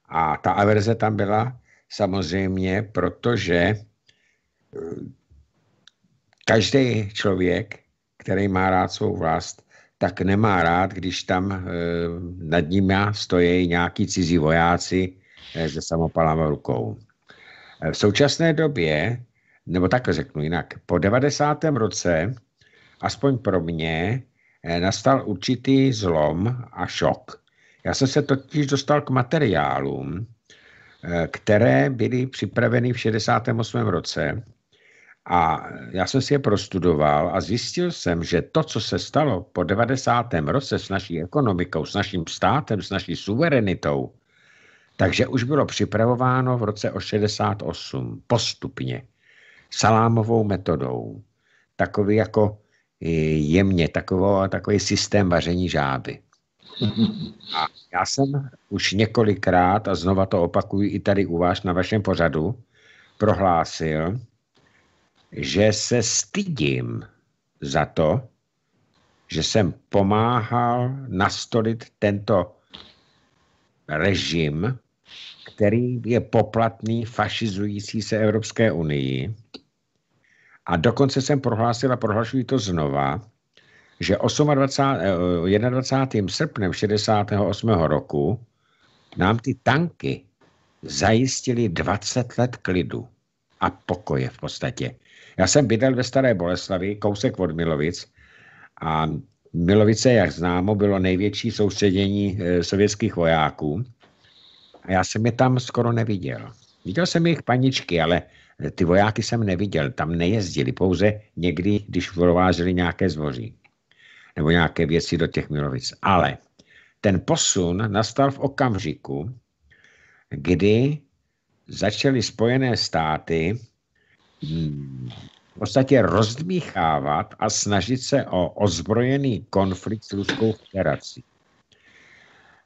[SPEAKER 2] A ta averze tam byla samozřejmě, protože každý člověk, který má rád svou vlast, tak nemá rád, když tam nad ním stojí nějaký cizí vojáci, Eh, se samopalama rukou. Eh, v současné době, nebo tak řeknu jinak, po 90. roce, aspoň pro mě, eh, nastal určitý zlom a šok. Já jsem se totiž dostal k materiálům, které byly připraveny v 68. roce a já jsem si je prostudoval a zjistil jsem, že to, co se stalo po 90. roce s naší ekonomikou, s naším státem, s naší suverenitou, takže už bylo připravováno v roce o 68 postupně salámovou metodou. Takový jako jemně, takový, takový systém vaření žáby. A já jsem už několikrát, a znova to opakuju i tady u vás na vašem pořadu, prohlásil, že se stydím za to, že jsem pomáhal nastolit tento režim, který je poplatný fašizující se Evropské unii. A dokonce jsem prohlásil a prohlašuji to znova, že 28, 21. srpnem 68. roku nám ty tanky zajistili 20 let klidu a pokoje v podstatě. Já jsem bydlel ve Staré Boleslavi, kousek od Milovic a Milovice, jak známo, bylo největší soustředění eh, sovětských vojáků a já jsem je tam skoro neviděl. Viděl jsem jejich paničky, ale ty vojáky jsem neviděl, tam nejezdili, pouze někdy, když provázeli nějaké zboží nebo nějaké věci do těch Milovic. Ale ten posun nastal v okamžiku, kdy začaly Spojené státy v podstatě rozdmíchávat a snažit se o ozbrojený konflikt s Ruskou federací.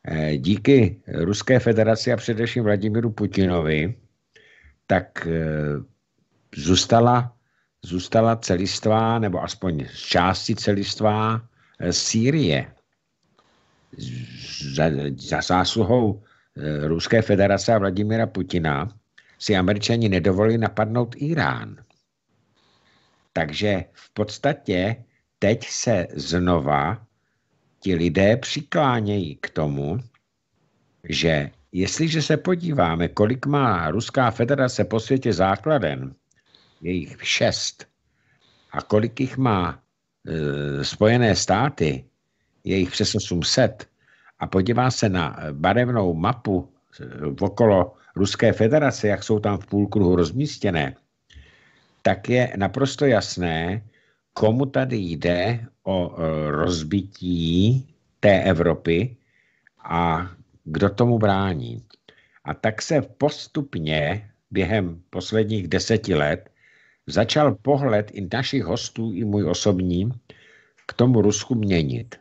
[SPEAKER 2] Eh, díky Ruské federaci a především Vladimíru Putinovi, tak eh, zůstala, zůstala celistvá, nebo aspoň části celistvá eh, Sýrie. Za, za zásluhou Ruské federace a Vladimíra Putina si američani nedovolili napadnout Irán. Takže v podstatě teď se znova ti lidé přiklánějí k tomu, že jestliže se podíváme, kolik má Ruská federace po světě základen, je jich šest, a kolik jich má e, Spojené státy, je jich přes 800, a podívá se na barevnou mapu e, okolo Ruské federace, jak jsou tam v půlkruhu rozmístěné, tak je naprosto jasné, komu tady jde o e, rozbití té Evropy a kdo tomu brání. A tak se postupně během posledních deseti let začal pohled i našich hostů, i můj osobní, k tomu Rusku měnit.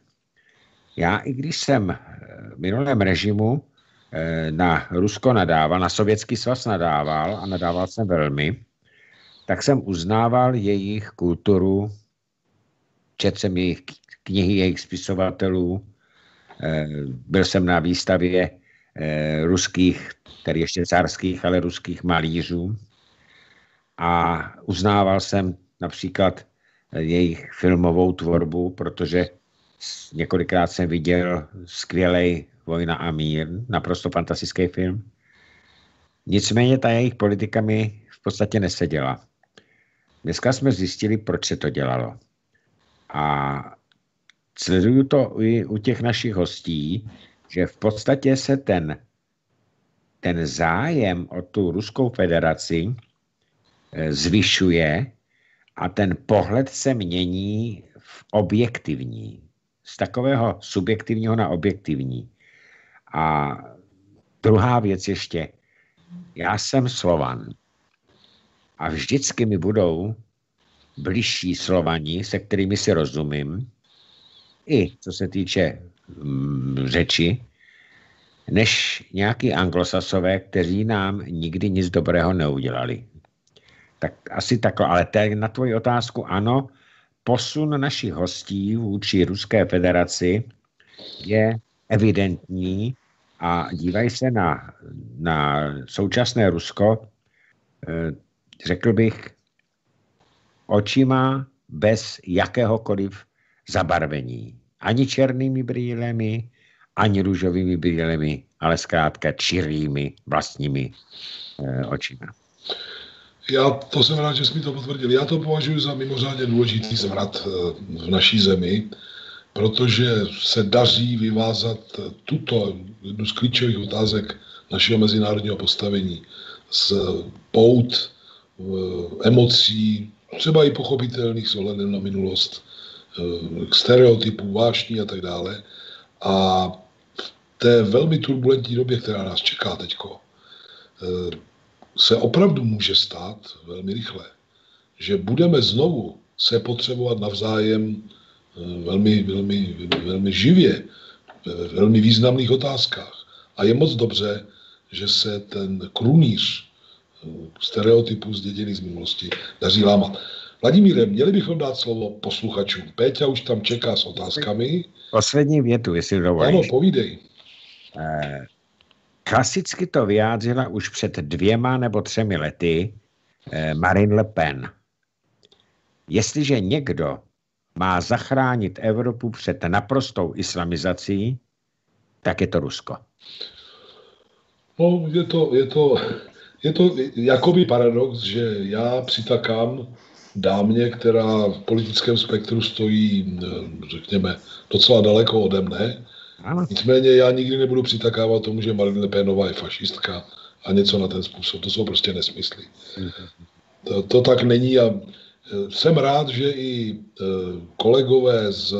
[SPEAKER 2] Já i když jsem v minulém režimu e, na Rusko nadával, na Sovětský svaz nadával a nadával jsem velmi, tak jsem uznával jejich kulturu, četl jsem jejich knihy jejich spisovatelů, eh, byl jsem na výstavě eh, ruských, tedy ještě cárských, ale ruských malířů. A uznával jsem například jejich filmovou tvorbu, protože několikrát jsem viděl skvělý Vojna a mír, naprosto fantastický film. Nicméně ta jejich politika mi v podstatě neseděla. Dneska jsme zjistili, proč se to dělalo. A sleduju to i u těch našich hostí, že v podstatě se ten, ten zájem o tu Ruskou federaci eh, zvyšuje a ten pohled se mění v objektivní. Z takového subjektivního na objektivní. A druhá věc ještě. Já jsem Slovan. A vždycky mi budou bližší Slovani, se kterými si rozumím, i co se týče mm, řeči, než nějaký anglosasové, kteří nám nikdy nic dobrého neudělali. Tak asi takhle, ale te, na tvoji otázku ano, posun našich hostí vůči Ruské federaci je evidentní a dívají se na, na současné Rusko, eh, řekl bych, očima bez jakéhokoliv zabarvení. Ani černými brýlemi, ani růžovými brýlemi, ale zkrátka čirými vlastními e, očima.
[SPEAKER 3] Já to jsem rád, že jsi mi to potvrdil. Já to považuji za mimořádně důležitý zvrat eh, v naší zemi, protože se daří vyvázat tuto jednu z klíčových otázek našeho mezinárodního postavení z pout, eh, emocí, třeba i pochopitelných s ohledem na minulost, eh, stereotypů, vášní a tak dále. A v té velmi turbulentní době, která nás čeká teďko, eh, se opravdu může stát velmi rychle, že budeme znovu se potřebovat navzájem velmi, velmi, velmi živě, ve velmi významných otázkách. A je moc dobře, že se ten krunýř stereotypů zděděný z minulosti daří lámat. Vladimíre, měli bychom dát slovo posluchačům. Péťa už tam čeká s otázkami.
[SPEAKER 2] Poslední větu, jestli dovolíš.
[SPEAKER 3] Ano, povídej.
[SPEAKER 2] Eh, klasicky to vyjádřila už před dvěma nebo třemi lety eh, Marine Le Pen. Jestliže někdo má zachránit Evropu před naprostou islamizací, tak je to Rusko.
[SPEAKER 3] No, je to, je to, je to jakoby paradox, že já přitakám dámě, která v politickém spektru stojí, řekněme, docela daleko ode mne. Ano. Nicméně já nikdy nebudu přitakávat tomu, že Marine Le Penová je fašistka a něco na ten způsob. To jsou prostě nesmysly. To, to tak není a jsem rád, že i e, kolegové z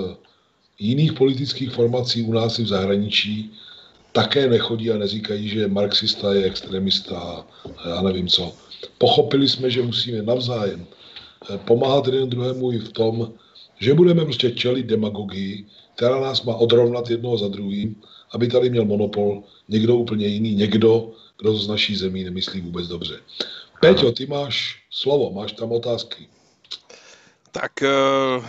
[SPEAKER 3] jiných politických formací u nás i v zahraničí také nechodí a neříkají, že marxista je extremista a já nevím co. Pochopili jsme, že musíme navzájem e, pomáhat jeden druhému i v tom, že budeme prostě čelit demagogii, která nás má odrovnat jednoho za druhým, aby tady měl monopol někdo úplně jiný, někdo, kdo z naší zemí nemyslí vůbec dobře. Peťo, ty máš slovo, máš tam otázky.
[SPEAKER 1] Tak uh,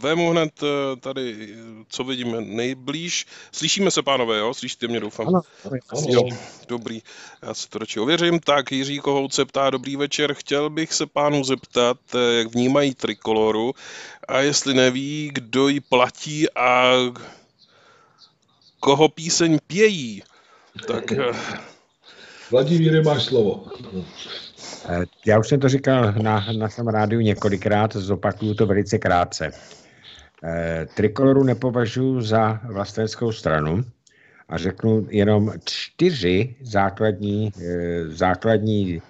[SPEAKER 1] vemu hned uh, tady, co vidíme nejblíž. Slyšíme se, pánové, jo? Slyšíte mě, doufám. Ano, ano. Jo, dobrý, já se to radši ověřím. Tak Jiří Kohout se ptá, dobrý večer, chtěl bych se pánu zeptat, eh, jak vnímají trikoloru a jestli neví, kdo ji platí a koho píseň pějí. Tak...
[SPEAKER 3] Vladimíre, máš slovo.
[SPEAKER 2] Eh, já už jsem to říkal na našem rádiu několikrát, zopakuju to velice krátce. Eh, Trikoloru nepovažuji za vlasteneckou stranu a řeknu jenom čtyři základní, eh, základní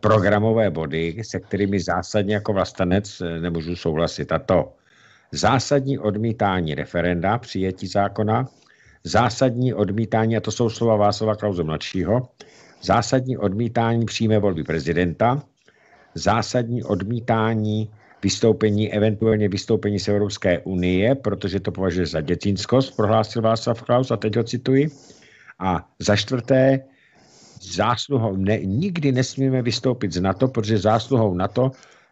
[SPEAKER 2] programové body, se kterými zásadně jako vlastenec nemůžu souhlasit. A to zásadní odmítání referenda, přijetí zákona, zásadní odmítání, a to jsou slova Václava Klauze mladšího, zásadní odmítání přímé volby prezidenta, zásadní odmítání vystoupení, eventuálně vystoupení z Evropské unie, protože to považuje za dětinskost, prohlásil Václav Klaus, a teď ho cituji. A za čtvrté, zásluhou, ne, nikdy nesmíme vystoupit z NATO, protože zásluhou NATO,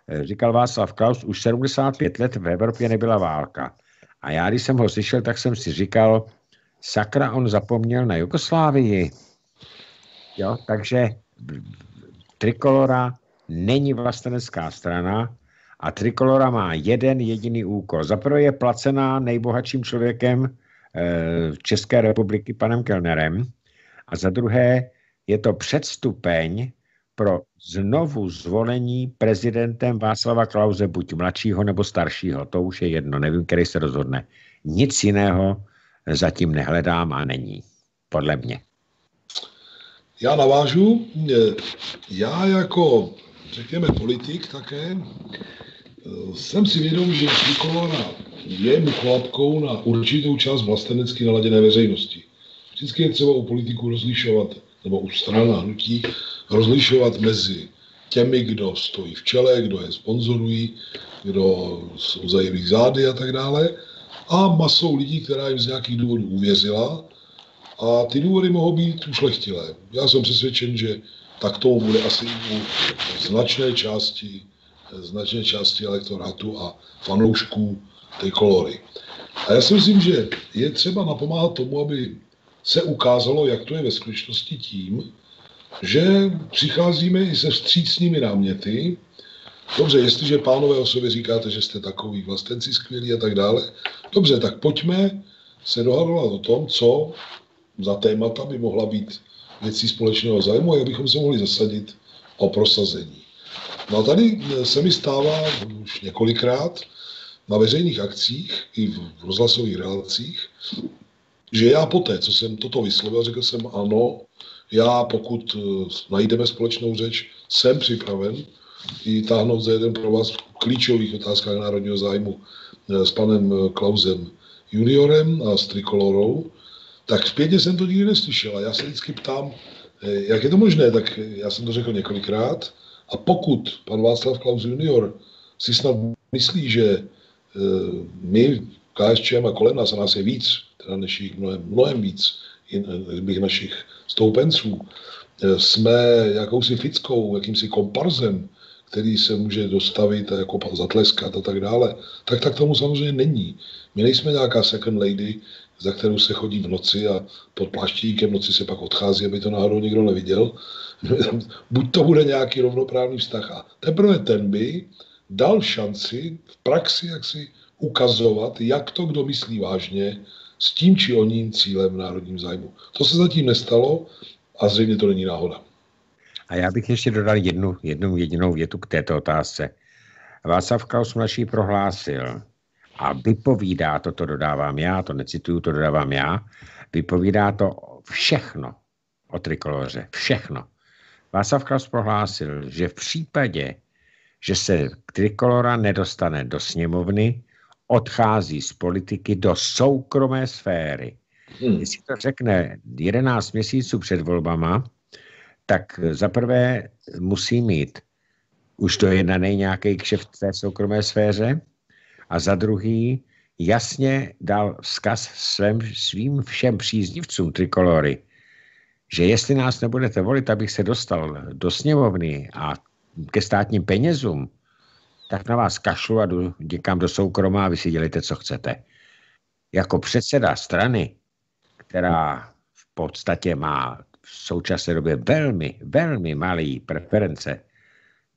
[SPEAKER 2] eh, říkal Václav Klaus, už 75 let v Evropě nebyla válka. A já, když jsem ho slyšel, tak jsem si říkal, sakra, on zapomněl na Jugoslávii. Jo? Takže Trikolora není vlastenecká strana A Trikolora má jeden jediný úkol. Za prvé je placená nejbohatším člověkem eh, České republiky panem Kellnerem a za druhé je to předstupeň pro znovu zvolení prezidentem Václava Klauze, buď mladšího nebo staršího. To už je jedno, nevím, který se rozhodne. Nic jiného zatím nehledám a není, podle mě.
[SPEAKER 3] Já navážu. Já jako, řekněme, politik také, jsem si vědom, že Trikolora je kolapkou na určitou část vlastenecky naladěné veřejnosti. Vždycky je třeba u politiků rozlišovat, nebo u stran a hnutí, rozlišovat mezi těmi, kdo stojí v čele, kdo je sponzorují, kdo jsou za jejich zády a tak dále, a masou lidí, která jim z nějakých důvodů uvěřila. A ty důvody mohou být ušlechtilé. Já jsem přesvědčen, že tak to bude asi u značné části, značné části elektorátu a fanoušků té kolory. A já si myslím, že je třeba napomáhat tomu, aby se ukázalo, jak to je ve skutečnosti tím, že přicházíme i se vstřícnými náměty. Dobře, jestliže pánové o sobě říkáte, že jste takový vlastenci skvělí a tak dále, dobře, tak pojďme se dohadovat o tom, co za témata by mohla být věcí společného zájmu a jak bychom se mohli zasadit o prosazení. No a tady se mi stává už několikrát na veřejných akcích i v rozhlasových relacích, že já poté, co jsem toto vyslovil, řekl jsem ano, já pokud eh, najdeme společnou řeč, jsem připraven i táhnout za jeden pro vás v klíčových otázkách národního zájmu eh, s panem eh, Klausem juniorem a s Trikolorou, tak zpětně jsem to nikdy neslyšel. A já se vždycky ptám, jak je to možné, tak já jsem to řekl několikrát. A pokud pan Václav Klaus junior si snad myslí, že my, KSČM a kolem nás, a nás je víc, teda našich mnohem, mnohem víc, bych našich stoupenců, eh, jsme jakousi fickou, jakýmsi komparzem, který se může dostavit a jako zatleskat a tak dále, tak tak tomu samozřejmě není. My nejsme nějaká second lady, za kterou se chodí v noci a pod pláštíkem v noci se pak odchází, aby to náhodou nikdo neviděl. Buď to bude nějaký rovnoprávný vztah a teprve ten by dal šanci v praxi jak si ukazovat, jak to kdo myslí vážně s tím či oním cílem v národním zájmu. To se zatím nestalo a zřejmě to není náhoda.
[SPEAKER 2] A já bych ještě dodal jednu, jednu jedinou větu k této otázce. Václav Klaus mladší prohlásil, a vypovídá to, to dodávám já, to necituju, to dodávám já, vypovídá to všechno o trikoloře, všechno. Václav Klaus prohlásil, že v případě, že se trikolora nedostane do sněmovny, odchází z politiky do soukromé sféry. Hmm. Jestli to řekne 11 měsíců před volbama, tak zaprvé musí mít už to jednaný nějaký kšeft v té soukromé sféře a za druhý jasně dal vzkaz svým, svým všem příznivcům trikolory, že jestli nás nebudete volit, abych se dostal do sněmovny a ke státním penězům, tak na vás kašlu a jdu někam do soukromá a vy si dělejte, co chcete. Jako předseda strany, která v podstatě má v současné době velmi, velmi malé preference,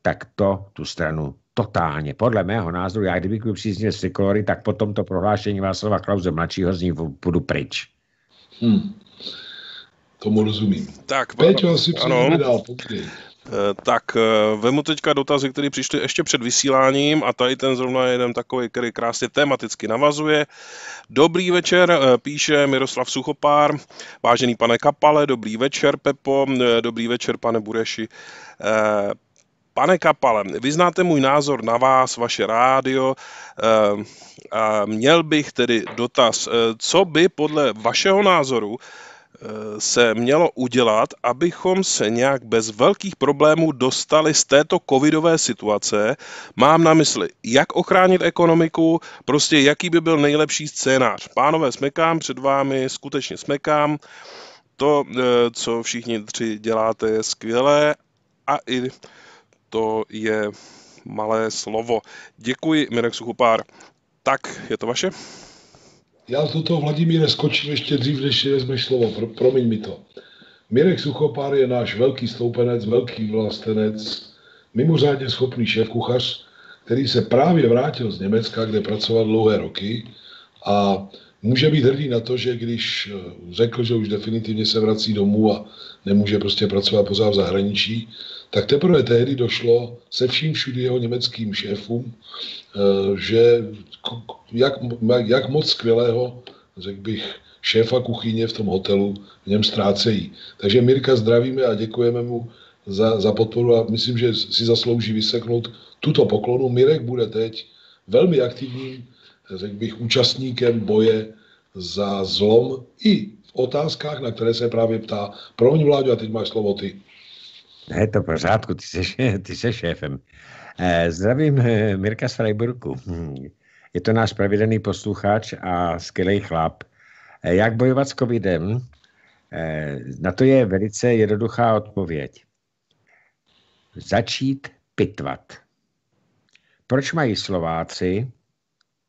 [SPEAKER 2] tak to tu stranu totálně, podle mého názoru, já kdybych byl příznivě z Trikolory, tak po tomto prohlášení Václava Klauze mladšího z ní půjdu pryč. Hmm.
[SPEAKER 3] Tomu rozumím.
[SPEAKER 1] Tak,
[SPEAKER 3] Péťo, asi ano. dál,
[SPEAKER 1] Eh, tak eh, vemu teďka dotazy, které přišly ještě před vysíláním a tady ten zrovna je jeden takový, který krásně tematicky navazuje. Dobrý večer, eh, píše Miroslav Suchopár. Vážený pane Kapale, dobrý večer Pepo, dobrý večer pane Bureši. Pane Kapale, vy znáte můj názor na vás, vaše rádio. Měl bych tedy dotaz, co by podle vašeho názoru Eh, se mělo udělat, abychom se nějak bez velkých problémů dostali z této covidové situace. Mám na mysli, jak ochránit ekonomiku, prostě jaký by byl nejlepší scénář. Pánové, smekám před vámi, skutečně smekám. To, eh, co všichni tři děláte, je skvělé a i to je malé slovo. Děkuji, Mirek Suchupár. Tak, je to vaše?
[SPEAKER 3] já do toho Vladimíre skočím ještě dřív, než si vezmeš slovo, pro, promiň mi to. Mirek Suchopár je náš velký stoupenec, velký vlastenec, mimořádně schopný šéf kuchař, který se právě vrátil z Německa, kde pracoval dlouhé roky a může být hrdý na to, že když eh, řekl, že už definitivně se vrací domů a nemůže prostě pracovat pořád v zahraničí, tak teprve tehdy došlo se vším všudy jeho německým šéfům, eh, že jak, jak moc skvělého, řekl bych, šéfa kuchyně v tom hotelu v něm ztrácejí. Takže Mirka zdravíme a děkujeme mu za, za podporu a myslím, že si zaslouží vyseknout tuto poklonu. Mirek bude teď velmi aktivním, řekl bych, účastníkem boje za zlom i v otázkách, na které se právě ptá. Promiň, Vláďo, a teď máš slovo ty.
[SPEAKER 2] Ne, to pořádku, ty jsi, ty jsi šéfem. Eh, zdravím eh, Mirka z Freiburgu. Hm, je to náš pravidelný posluchač a skvělý chlap. Eh, jak bojovat s covidem? Na to je velice jednoduchá odpověď. Začít pitvat. Proč mají Slováci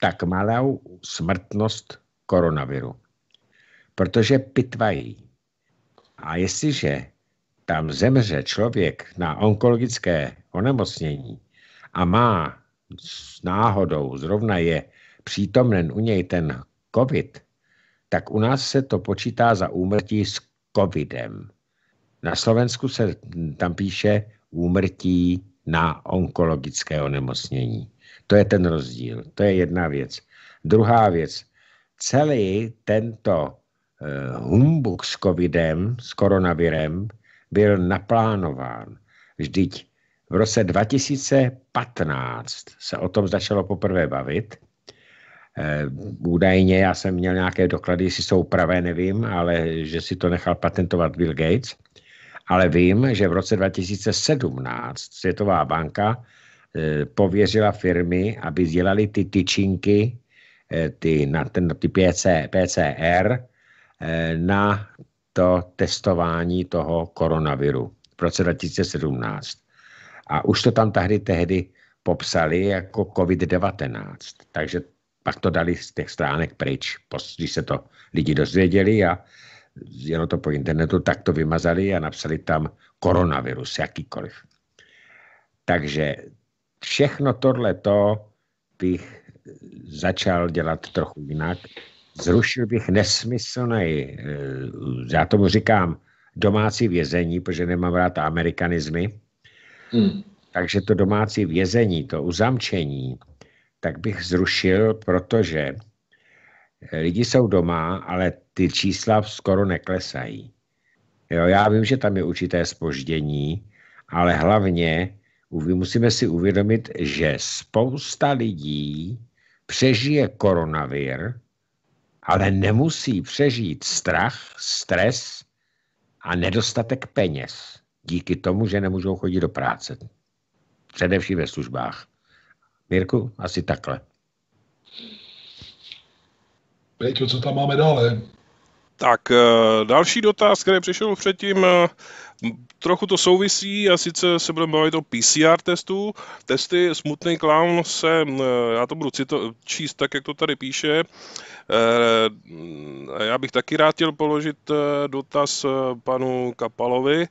[SPEAKER 2] tak malou smrtnost koronaviru? Protože pitvají. A jestliže tam zemře člověk na onkologické onemocnění a má s náhodou, zrovna je přítomen u něj ten covid, tak u nás se to počítá za úmrtí s covidem. Na Slovensku se tam píše úmrtí na onkologické onemocnění. To je ten rozdíl. To je jedna věc. Druhá věc. Celý tento uh, humbuk s covidem, s koronavirem, byl naplánován. Vždyť v roce 2015 se o tom začalo poprvé bavit. Eh, údajně já jsem měl nějaké doklady, jestli jsou pravé, nevím, ale že si to nechal patentovat Bill Gates. Ale vím, že v roce 2017 Světová banka eh, pověřila firmy, aby dělali ty tyčinky, eh, ty, na, ten, ty PC, PCR na to testování toho koronaviru v roce 2017. A už to tam tehdy, tehdy popsali jako COVID-19. Takže pak to dali z těch stránek pryč, když se to lidi dozvěděli a jenom to po internetu, tak to vymazali a napsali tam koronavirus, jakýkoliv. Takže všechno tohle to bych začal dělat trochu jinak zrušil bych nesmyslný, eh, já tomu říkám domácí vězení, protože nemám rád amerikanizmy, hmm. takže to domácí vězení, to uzamčení, tak bych zrušil, protože lidi jsou doma, ale ty čísla skoro neklesají. Jo, já vím, že tam je určité spoždění, ale hlavně musíme si uvědomit, že spousta lidí přežije koronavir, ale nemusí přežít strach, stres a nedostatek peněz díky tomu, že nemůžou chodit do práce. Především ve službách. Mirku, asi takhle.
[SPEAKER 3] Peťo, co tam máme dále?
[SPEAKER 1] Tak eh, další dotaz, který přišel předtím, eh, trochu to souvisí a sice se budeme bavit o PCR testu. Testy Smutný clown se, eh, já to budu cito, číst tak, jak to tady píše. Já bych taky rád chtěl položit dotaz panu Kapalovi.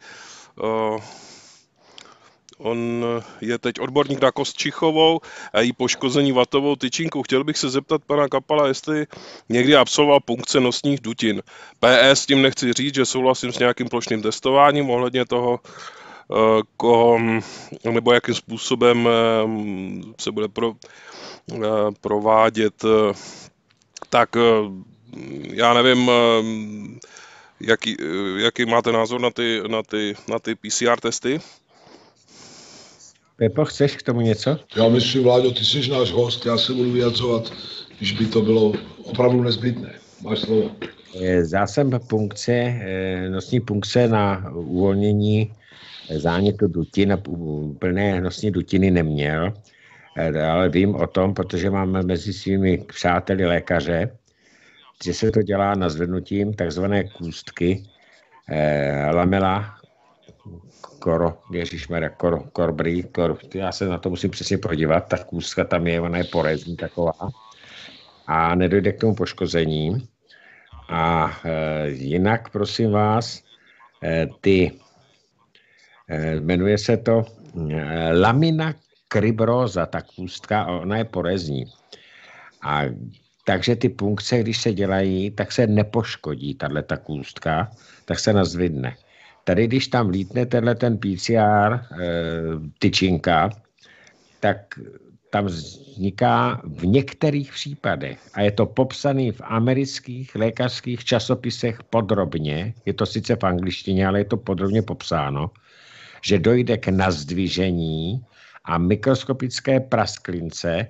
[SPEAKER 1] On je teď odborník na kost čichovou a její poškození vatovou tyčinkou. Chtěl bych se zeptat pana Kapala, jestli někdy absolvoval punkce nosních dutin. PS tím nechci říct, že souhlasím s nějakým plošným testováním ohledně toho, eh, koho, nebo jakým způsobem eh, se bude pro, eh, provádět, tak já nevím, jaký, jaký máte názor na ty, na ty, na ty PCR testy?
[SPEAKER 2] Pepo, chceš k tomu něco?
[SPEAKER 3] Já myslím, Vláďo, ty jsi náš host, já se budu vyjadřovat, když by to bylo opravdu nezbytné. Máš slovo.
[SPEAKER 2] Já jsem punkce, eh, nosní punkce na uvolnění zánětu dutin, na plné nosní dutiny neměl, eh, ale vím o tom, protože mám mezi svými přáteli lékaře, že se to dělá na zvednutím takzvané kůstky, eh, lamela Koro, ježišmarja, Koro, Korbry, Kor, já se na to musím přesně podívat, ta kůstka tam je, ona je porezní taková a nedojde k tomu poškození. A e, jinak, prosím vás, e, ty, e, jmenuje se to e, lamina krybroza, ta kůstka, ona je porezní. A takže ty punkce, když se dělají, tak se nepoškodí tahle ta kůstka, tak se nazvidne. Tady, když tam lítne tenhle ten PCR e, tyčinka, tak tam vzniká v některých případech, a je to popsané v amerických lékařských časopisech podrobně, je to sice v angličtině, ale je to podrobně popsáno, že dojde k nazdvižení a mikroskopické prasklince,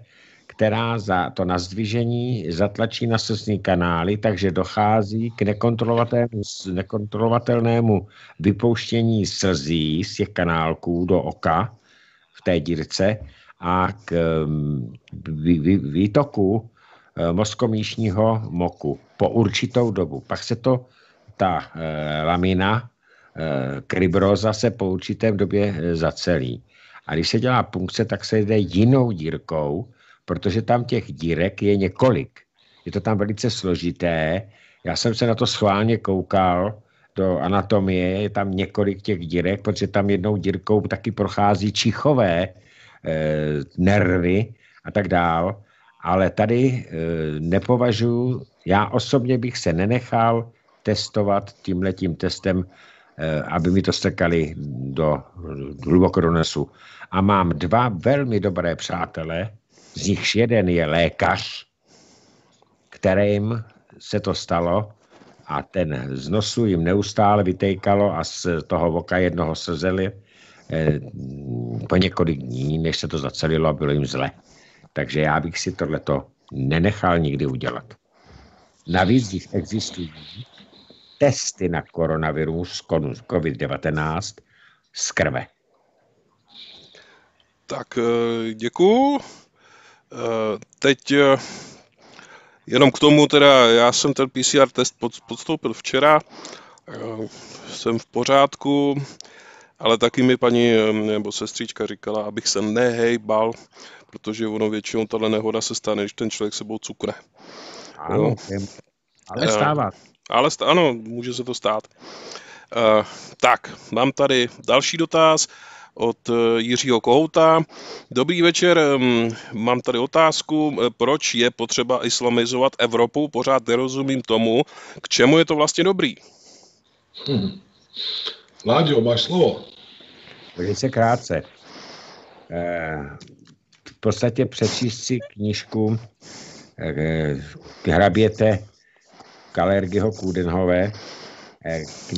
[SPEAKER 2] která za to nazdvižení zatlačí na srsní kanály, takže dochází k nekontrolovatelnému, nekontrolovatelnému vypouštění slzí z těch kanálků do oka v té dírce a k výtoku e, mozkomíšního moku po určitou dobu. Pak se to, ta e, lamina, e, krybroza se po určitém době zacelí. A když se dělá punkce, tak se jde jinou dírkou, protože tam těch dírek je několik. Je to tam velice složité. Já jsem se na to schválně koukal do anatomie, je tam několik těch dírek, protože tam jednou dírkou taky prochází čichové eh, nervy a tak dál. Ale tady eh, nepovažuji, já osobně bych se nenechal testovat tímhletím testem, eh, aby mi to strkali do, hluboko. A mám dva velmi dobré přátele, z nichž jeden je lékař, kterým se to stalo a ten z nosu jim neustále vytejkalo a z toho voka jednoho slzeli eh, po několik dní, než se to zacelilo a bylo jim zle. Takže já bych si tohleto nenechal nikdy udělat. Navíc, když existují testy na koronavirus COVID-19 z krve.
[SPEAKER 1] Tak eh, děkuju. Eh, teď eh, jenom k tomu teda, já jsem ten PCR test podstoupil včera, eh, jsem v pořádku, ale taky mi paní nebo sestřička říkala, abych se nehejbal, protože ono většinou tahle nehoda se stane, když ten člověk sebou cukne.
[SPEAKER 2] Ano, ale stává.
[SPEAKER 1] Ale stá, ano, může se to stát. Uh, tak, mám tady další dotaz od eh, Jiřího Kohouta. Dobrý večer, mám tady otázku, eh, proč je potřeba islamizovat Evropu? Pořád nerozumím tomu, k čemu je to vlastně dobrý.
[SPEAKER 3] Hmm. Láďo, máš slovo.
[SPEAKER 2] Velice krátce. Eh, v podstatě přečíst si knížku hraběte Kalergyho Kůdenhové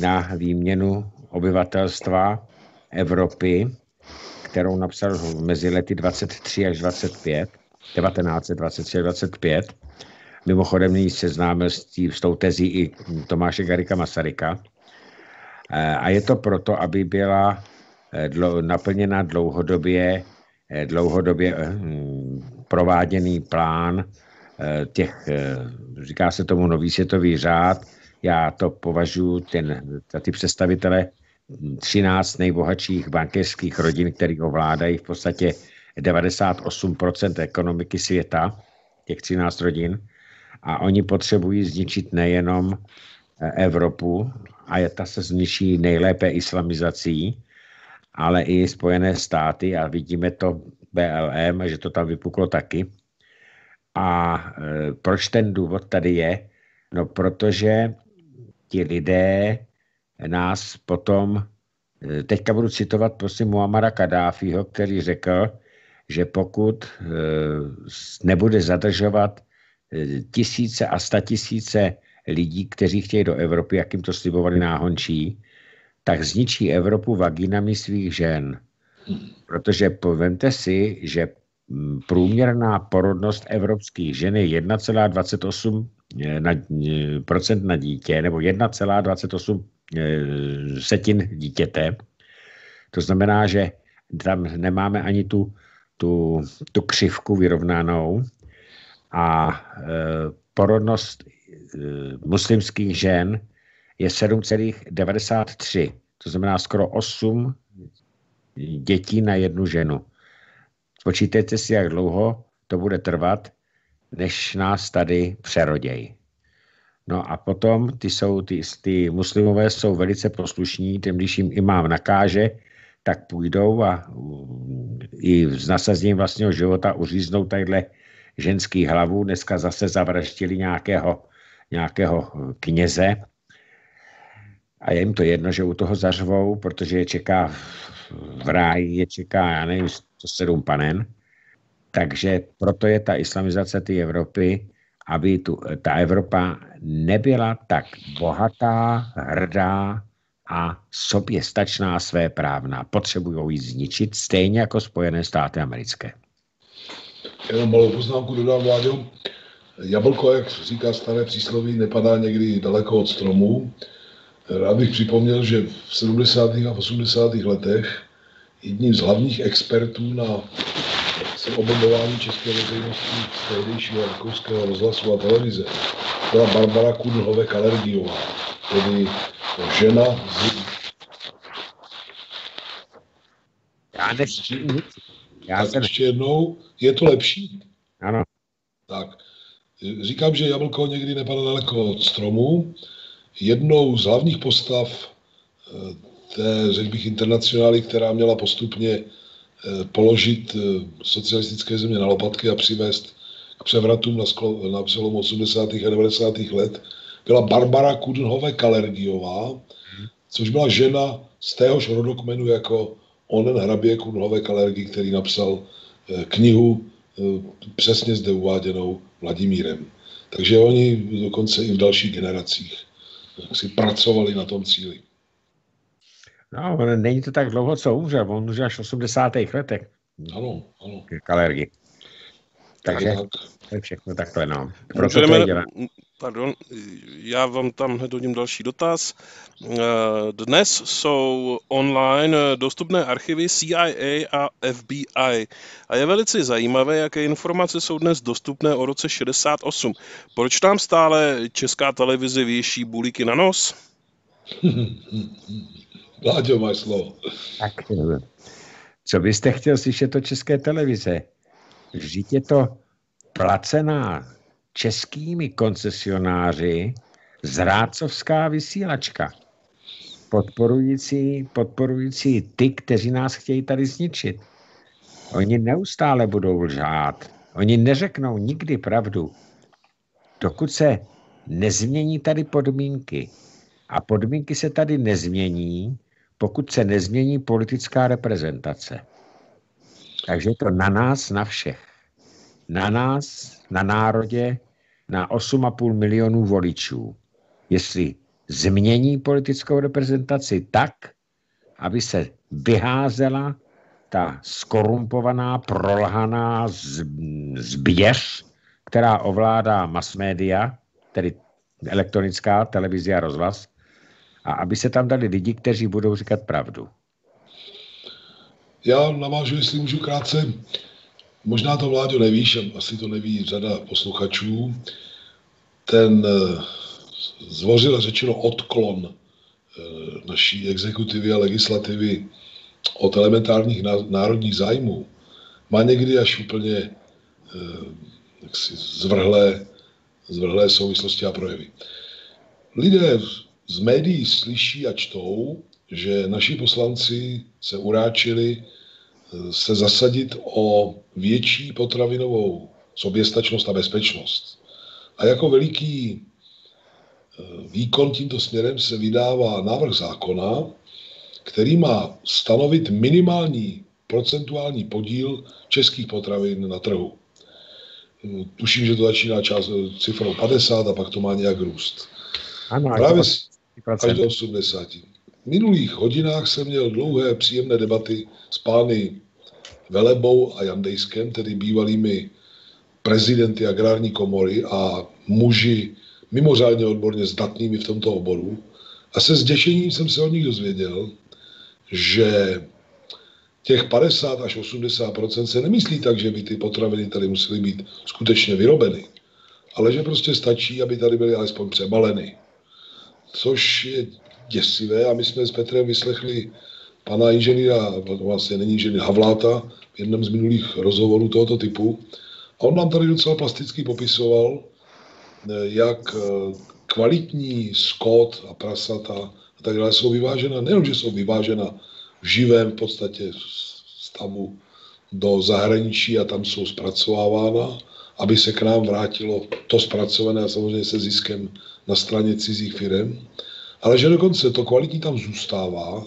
[SPEAKER 2] na výměnu obyvatelstva Evropy, kterou napsal mezi lety 23 až 25, 1923 až 25. Mimochodem nyní seznámil s, tí, s tou tezí i Tomáše Garika Masaryka. Eh, a je to proto, aby byla eh, dlo, naplněna dlouhodobě, eh, dlouhodobě prováděný plán těch, říká se tomu nový světový řád, já to považuji, ten, ty představitele 13 nejbohatších bankéřských rodin, který ovládají v podstatě 98% ekonomiky světa, těch 13 rodin. A oni potřebují zničit nejenom eh, Evropu, a ta se zničí nejlépe islamizací, ale i Spojené státy a vidíme to BLM, že to tam vypuklo taky. A e, proč ten důvod tady je? No, protože ti lidé nás potom, eh, teďka budu citovat prosím Muamara Kadáfího, který řekl, že pokud eh, nebude zadržovat eh, tisíce a tisíce lidí, kteří chtějí do Evropy, jak jim to slibovali náhončí, tak zničí Evropu vaginami svých žen. Protože povemte si, že mm, průměrná porodnost evropských žen je 1,28 na, procent na dítě, nebo 1,28 Eh, setin dítěte. To znamená, že tam nemáme ani tu, tu, tu křivku vyrovnanou a e, porodnost e, muslimských žen je 7,93. To znamená skoro 8 dětí na jednu ženu. Spočítejte si, jak dlouho to bude trvat, než nás tady přerodějí. No a potom ty, jsou, ty, ty muslimové jsou velice poslušní, tím, když jim imám nakáže, tak půjdou a i s nasazením vlastního života uříznout tadyhle ženský hlavu. Dneska zase zavraždili nějakého, nějakého kněze. A je jim to jedno, že u toho zařvou, protože je čeká v ráji, je čeká, já nevím, 107 panen. Takže proto je ta islamizace té Evropy, aby tu, ta Evropa nebyla tak bohatá, hrdá a soběstačná své právna. Potřebují ji zničit, stejně jako Spojené státy americké.
[SPEAKER 3] Jenom malou poznámku dodám, Vláďo. Jablko, jak říká staré přísloví, nepadá někdy daleko od stromu. Rád bych připomněl, že v 70. a 80. letech jedním z hlavních expertů na obomování české veřejnosti z tehdejšího rakouského rozhlasu a televize byla Barbara Kudlhove Kalergiová, tedy žena z...
[SPEAKER 2] Já nečím
[SPEAKER 3] Já tak jsem... ještě jednou, je to lepší?
[SPEAKER 2] Ano.
[SPEAKER 3] Tak, říkám, že jablko někdy nepadá daleko od stromu. Jednou z hlavních postav eh, té, řekl bych, internacionály, která měla postupně položit eh, socialistické země na lopatky a přivést k převratům na, sklo, na přelomu 80. a 90. let, byla Barbara Kudenhove Kalergiová, což byla žena z téhož rodokmenu jako onen hrabě Kudenhove Kalergi, který napsal eh, knihu přesně zde uváděnou Vladimírem. Takže oni dokonce i v dalších generacích si pracovali na tom cíli.
[SPEAKER 2] No, není to tak dlouho, co umřel. On už až v 80. letech.
[SPEAKER 3] Ano, ano.
[SPEAKER 2] K alergii. Takže
[SPEAKER 3] tak.
[SPEAKER 2] to je všechno takhle, no.
[SPEAKER 1] Proto to je Pardon, já vám tam hned hodím další dotaz. Eh, dnes jsou online dostupné archivy CIA a FBI a je velice zajímavé, jaké informace jsou dnes dostupné o roce 68. Proč tam stále česká televize věší bulíky na nos?
[SPEAKER 3] Vláďo, máš slovo.
[SPEAKER 2] Tak, co byste chtěl slyšet o české televize? Vždyť je to placená českými koncesionáři zrácovská vysílačka, podporující, podporující ty, kteří nás chtějí tady zničit. Oni neustále budou lžát. Oni neřeknou nikdy pravdu. Dokud se nezmění tady podmínky. A podmínky se tady nezmění, pokud se nezmění politická reprezentace. Takže je to na nás, na všech. Na nás, na národě, na 8,5 milionů voličů. Jestli změní politickou reprezentaci tak, aby se vyházela ta skorumpovaná, prolhaná zběř, která ovládá mass media, tedy elektronická televize a rozhlas, a aby se tam dali lidi, kteří budou říkat pravdu.
[SPEAKER 3] Já navážu, jestli můžu krátce, možná to vládě nevíš, asi to neví řada posluchačů, ten eh, zvořil řečeno odklon eh, naší exekutivy a legislativy od elementárních národních zájmů má někdy až úplně eh, jaksi zvrhlé, zvrhlé souvislosti a projevy. Lidé z médií slyší a čtou, že naši poslanci se uráčili eh, se zasadit o větší potravinovou soběstačnost a bezpečnost. A jako veliký eh, výkon tímto směrem se vydává návrh zákona, který má stanovit minimální procentuální podíl českých potravin na trhu. Eh, tuším, že to začíná čas cifrou 50 a pak to má nějak růst.
[SPEAKER 2] Ano,
[SPEAKER 3] Právě, Až do 80. V minulých hodinách jsem měl dlouhé příjemné debaty s pány Velebou a Jandejskem, tedy bývalými prezidenty agrární komory a muži mimořádně odborně zdatnými v tomto oboru. A se zděšením jsem se od nich dozvěděl, že těch 50 až 80% se nemyslí tak, že by ty potraviny tady musely být skutečně vyrobeny, ale že prostě stačí, aby tady byly alespoň přebaleny což je děsivé a my jsme s Petrem vyslechli pana inženýra, vlastně není inženýr Havláta, v jednom z minulých rozhovorů tohoto typu. A on nám tady docela plasticky popisoval, eh, jak eh, kvalitní skot a prasata a tak dále jsou vyvážena, nejenom, že jsou vyvážena v živém v podstatě stavu do zahraničí a tam jsou zpracovávána, aby se k nám vrátilo to zpracované a samozřejmě se ziskem na straně cizích firm, ale že dokonce to kvalitní tam zůstává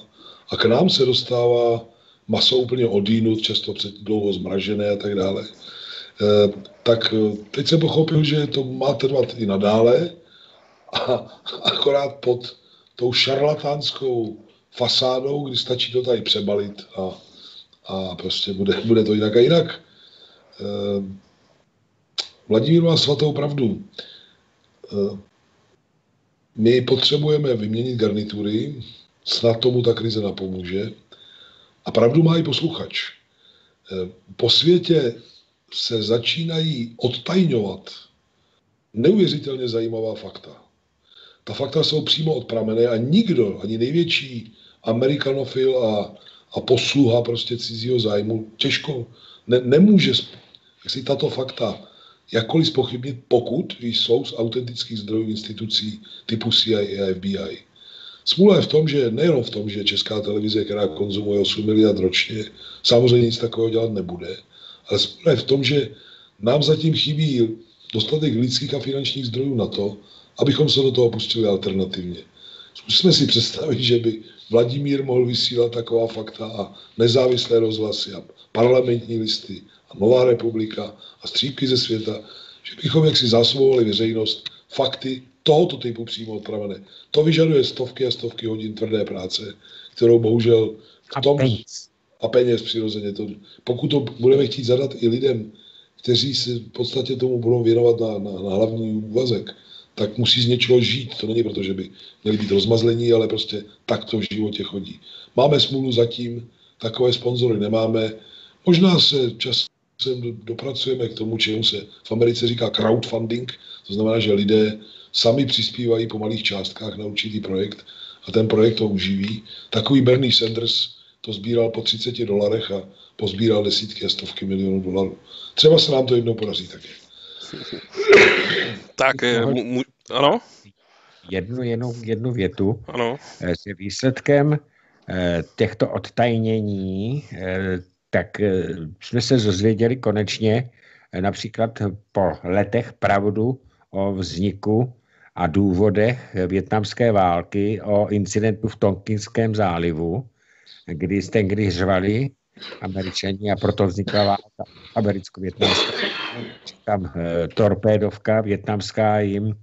[SPEAKER 3] a k nám se dostává maso úplně odínut, často před dlouho zmražené a tak dále. Eh, tak eh, teď jsem pochopil, že to má trvat i nadále a akorát pod tou šarlatánskou fasádou, kdy stačí to tady přebalit a, a prostě bude, bude to jinak a jinak. Eh, Vladimír má svatou pravdu. My potřebujeme vyměnit garnitury, snad tomu ta krize napomůže. A pravdu má i posluchač. Po světě se začínají odtajňovat neuvěřitelně zajímavá fakta. Ta fakta jsou přímo od pramene a nikdo, ani největší amerikanofil a, a posluha prostě cizího zájmu, těžko ne, nemůže jak si tato fakta jakkoliv spochybnit, pokud jsou z autentických zdrojů institucí typu CIA a FBI. Smůla je v tom, že nejenom v tom, že česká televize, která konzumuje 8 miliard ročně, samozřejmě nic takového dělat nebude, ale smůla je v tom, že nám zatím chybí dostatek lidských a finančních zdrojů na to, abychom se do toho pustili alternativně. Zkusme si představit, že by Vladimír mohl vysílat taková fakta a nezávislé rozhlasy a parlamentní listy a Nová republika a střípky ze světa, že bychom jaksi zásobovali veřejnost fakty tohoto typu přímo odpravené. To vyžaduje stovky a stovky hodin tvrdé práce, kterou bohužel
[SPEAKER 2] v tom... A peněz.
[SPEAKER 3] A peněz přirozeně. To, pokud to budeme chtít zadat i lidem, kteří se v podstatě tomu budou věnovat na, na, na hlavní úvazek, tak musí z něčeho žít. To není proto, že by měli být rozmazlení, ale prostě tak to v životě chodí. Máme smůlu zatím, takové sponzory nemáme. Možná se časem dopracujeme k tomu, čemu se v Americe říká crowdfunding, to znamená, že lidé sami přispívají po malých částkách na určitý projekt a ten projekt to uživí. Takový Bernie Sanders to sbíral po 30 dolarech a pozbíral desítky a stovky milionů dolarů. Třeba se nám to jednou podaří taky.
[SPEAKER 1] Tak, eh, mu, ano?
[SPEAKER 2] Jednu, jednu, jednu větu.
[SPEAKER 1] Ano.
[SPEAKER 2] Eh, s výsledkem eh, těchto odtajnění, tak jsme se dozvěděli konečně například po letech pravdu o vzniku a důvodech větnamské války, o incidentu v Tonkinském zálivu, kdy jste kdy řvali američani a proto vznikla válka americko-větnamská. Tam e, torpédovka větnamská jim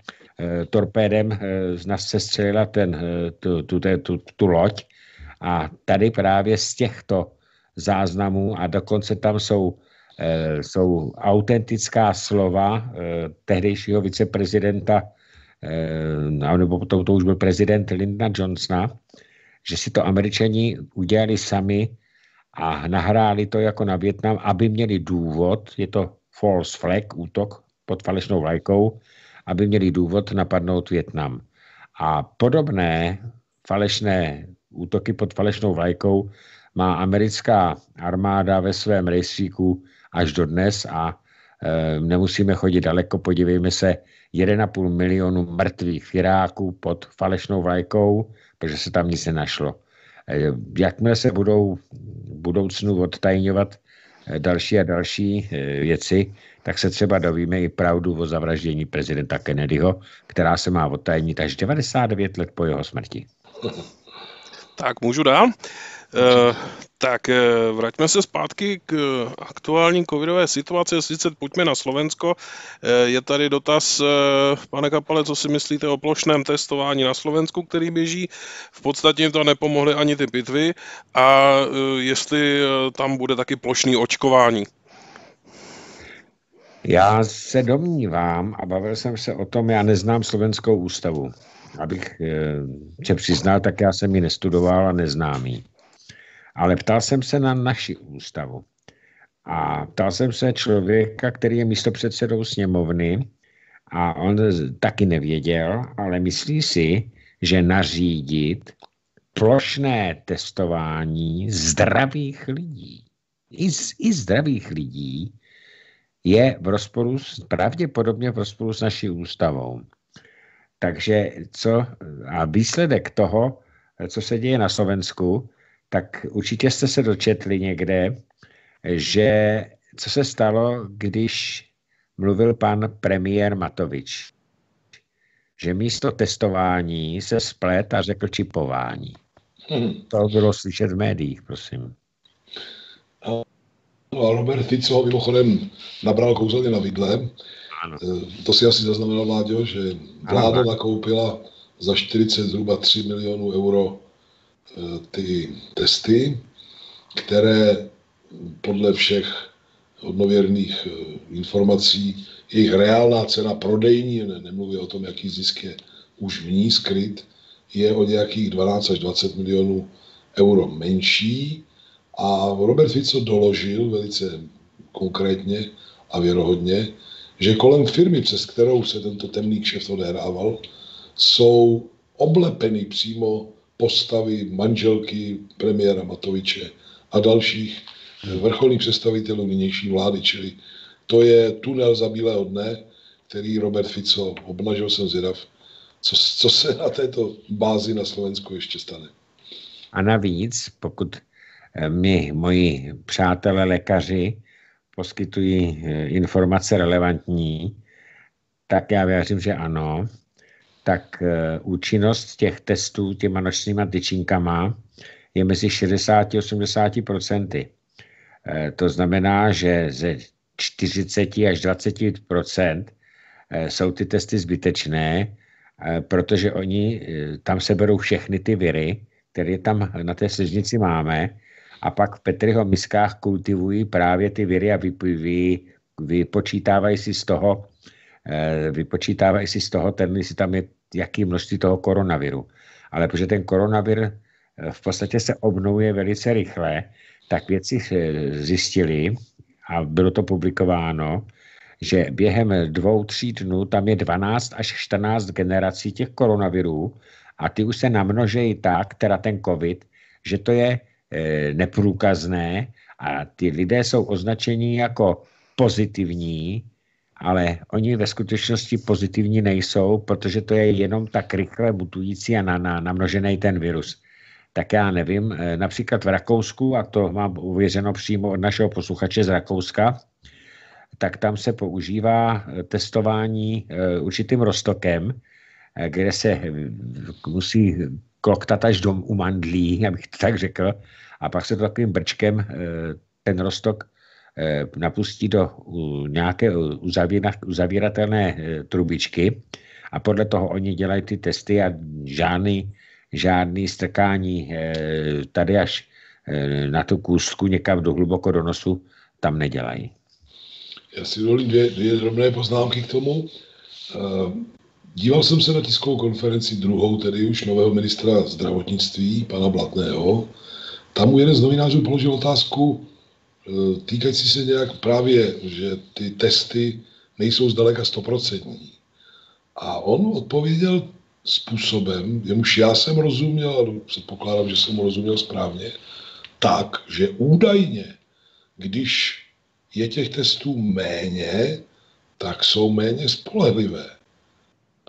[SPEAKER 2] torpédem z nás se střelila ten, e, tu, tu, tu, tu loď a tady právě z těchto záznamů a dokonce tam jsou, e, jsou autentická slova e, tehdejšího viceprezidenta e, nebo to, to už byl prezident Lyndona Johnsona, že si to američani udělali sami a nahráli to jako na Větnam, aby měli důvod, je to false flag, útok pod falešnou vlajkou, aby měli důvod napadnout Větnam. A podobné falešné útoky pod falešnou vlajkou má americká armáda ve svém rejstříku až do dnes a e, nemusíme chodit daleko, podívejme se, 1,5 milionu mrtvých Iráků pod falešnou vlajkou, protože se tam nic nenašlo. Eh, jakmile se budou v budoucnu odtajňovat eh, další a další eh, věci, tak se třeba dovíme i pravdu o zavraždění prezidenta Kennedyho, která se má odtajnit až 99 let po jeho smrti.
[SPEAKER 1] Tak můžu dál? Uh, tak uh, vraťme se zpátky k aktuální covidové situaci. Sice pojďme na Slovensko. Je tady dotaz, pane Kapale, co si myslíte o plošném testování na Slovensku, který běží. V podstatě to nepomohly ani ty pitvy. A jestli tam bude taky plošný očkování.
[SPEAKER 2] Já se domnívám, a bavil jsem se o tom, já neznám slovenskou ústavu. Abych se přiznal, tak já jsem ji nestudoval a neznám ji. Ale ptal jsem se na naši ústavu. A ptal jsem se člověka, který je místopředsedou sněmovny a on taky nevěděl, ale myslí si, že nařídit plošné testování zdravých lidí, i, z, i zdravých lidí, je v rozporu, s, pravděpodobně v rozporu s naší ústavou. Takže co, a výsledek toho, co se děje na Slovensku, tak určitě jste se dočetli někde, že co se stalo, když mluvil pan premiér Matovič, že místo testování se splet a řekl čipování. Hmm. To bylo slyšet v médiích, prosím.
[SPEAKER 3] No, a Robert Fico mimochodem nabral kouzelně na vidle. Ano. Eh, to si asi zaznamenal, Vláďo, že vláda nakoupila za 40 zhruba 3 milionů euro ty testy, které podle všech hodnověrných eh, informací, jejich reálná cena prodejní, ne, nemluví o tom, jaký zisk je už v ní skryt, je o nějakých 12 až 20 milionů euro menší. A Robert Fico doložil velice konkrétně a věrohodně, že kolem firmy, přes kterou se tento temný kšeft odehrával, jsou oblepeny přímo postavy manželky premiéra Matoviče a dalších vrcholných představitelů nynější vlády, čili to je tunel za bílého dne, který Robert Fico obnažil jsem zvědav, co, co se na této bázi na Slovensku ještě stane.
[SPEAKER 2] A navíc, pokud eh, mi moji přátelé lékaři poskytují eh, informace relevantní, tak já věřím, že ano, tak eh, účinnost těch testů těma nočníma tyčinkama je mezi 60 a 80 procenty. Eh, to znamená, že ze 40 až 20 eh, jsou ty testy zbytečné, protože oni tam se berou všechny ty viry, které tam na té sliznici máme, a pak v Petriho miskách kultivují právě ty viry a vy, vypočítávají si z toho, vypočítávají si z toho, ten, jestli tam je jaký množství toho koronaviru. Ale protože ten koronavir v podstatě se obnovuje velice rychle, tak věci zjistili, a bylo to publikováno, že během dvou, tří dnů tam je 12 až 14 generací těch koronavirů a ty už se namnožejí tak, teda ten covid, že to je e, neprůkazné a ty lidé jsou označeni jako pozitivní, ale oni ve skutečnosti pozitivní nejsou, protože to je jenom tak rychle mutující a na, na, namnožený ten virus. Tak já nevím, eh, například v Rakousku, a to mám uvěřeno přímo od našeho posluchače z Rakouska, tak tam se používá eh, testování eh, určitým roztokem, kde se musí kloktat až do umandlí, abych to tak řekl, a pak se to takovým brčkem ten roztok napustí do nějaké uzavíratelné trubičky a podle toho oni dělají ty testy a žádný žádný strkání eh, tady až eh, na tu kůstku někam do hluboko do nosu tam nedělají.
[SPEAKER 3] Já si dovolím dvě, dvě drobné poznámky k tomu. Eh, díval jsem se na tiskovou konferenci druhou, tedy už nového ministra zdravotnictví, pana Blatného. Tam mu jeden z novinářů položil otázku týkající se nějak právě, že ty testy nejsou zdaleka stoprocentní. A on odpověděl způsobem, jemuž já jsem rozuměl, a předpokládám, že jsem mu rozuměl správně, tak, že údajně, když je těch testů méně, tak jsou méně spolehlivé.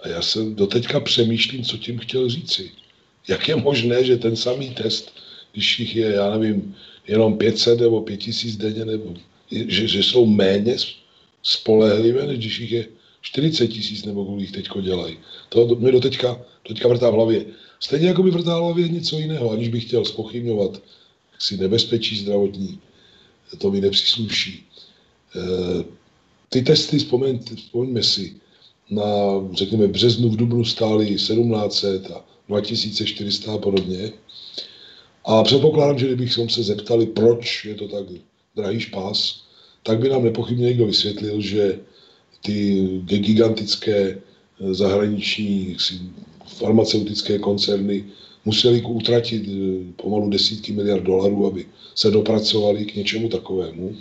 [SPEAKER 3] A já jsem doteďka přemýšlím, co tím chtěl říci. Jak je možné, že ten samý test, když jich je, já nevím, jenom 500 nebo 5000 denně, nebo že, že jsou méně spolehlivé, než když jich je 40 tisíc nebo kolik jich teďko dělají. To mi do teďka, teďka vrtá v hlavě. Stejně jako by vrtá v hlavě něco jiného, aniž bych chtěl spochybňovat si nebezpečí zdravotní, to mi nepřísluší. E, ty testy, vzpomeňte, vzpomeňme si, na, řekněme, březnu, v dubnu stály 1700 a 2400 a podobně. A předpokládám, že kdybychom se zeptali, proč je to tak drahý špás, tak by nám nepochybně někdo vysvětlil, že ty gigantické eh, zahraniční farmaceutické koncerny museli utratit eh, pomalu desítky miliard dolarů, aby se dopracovali k něčemu takovému.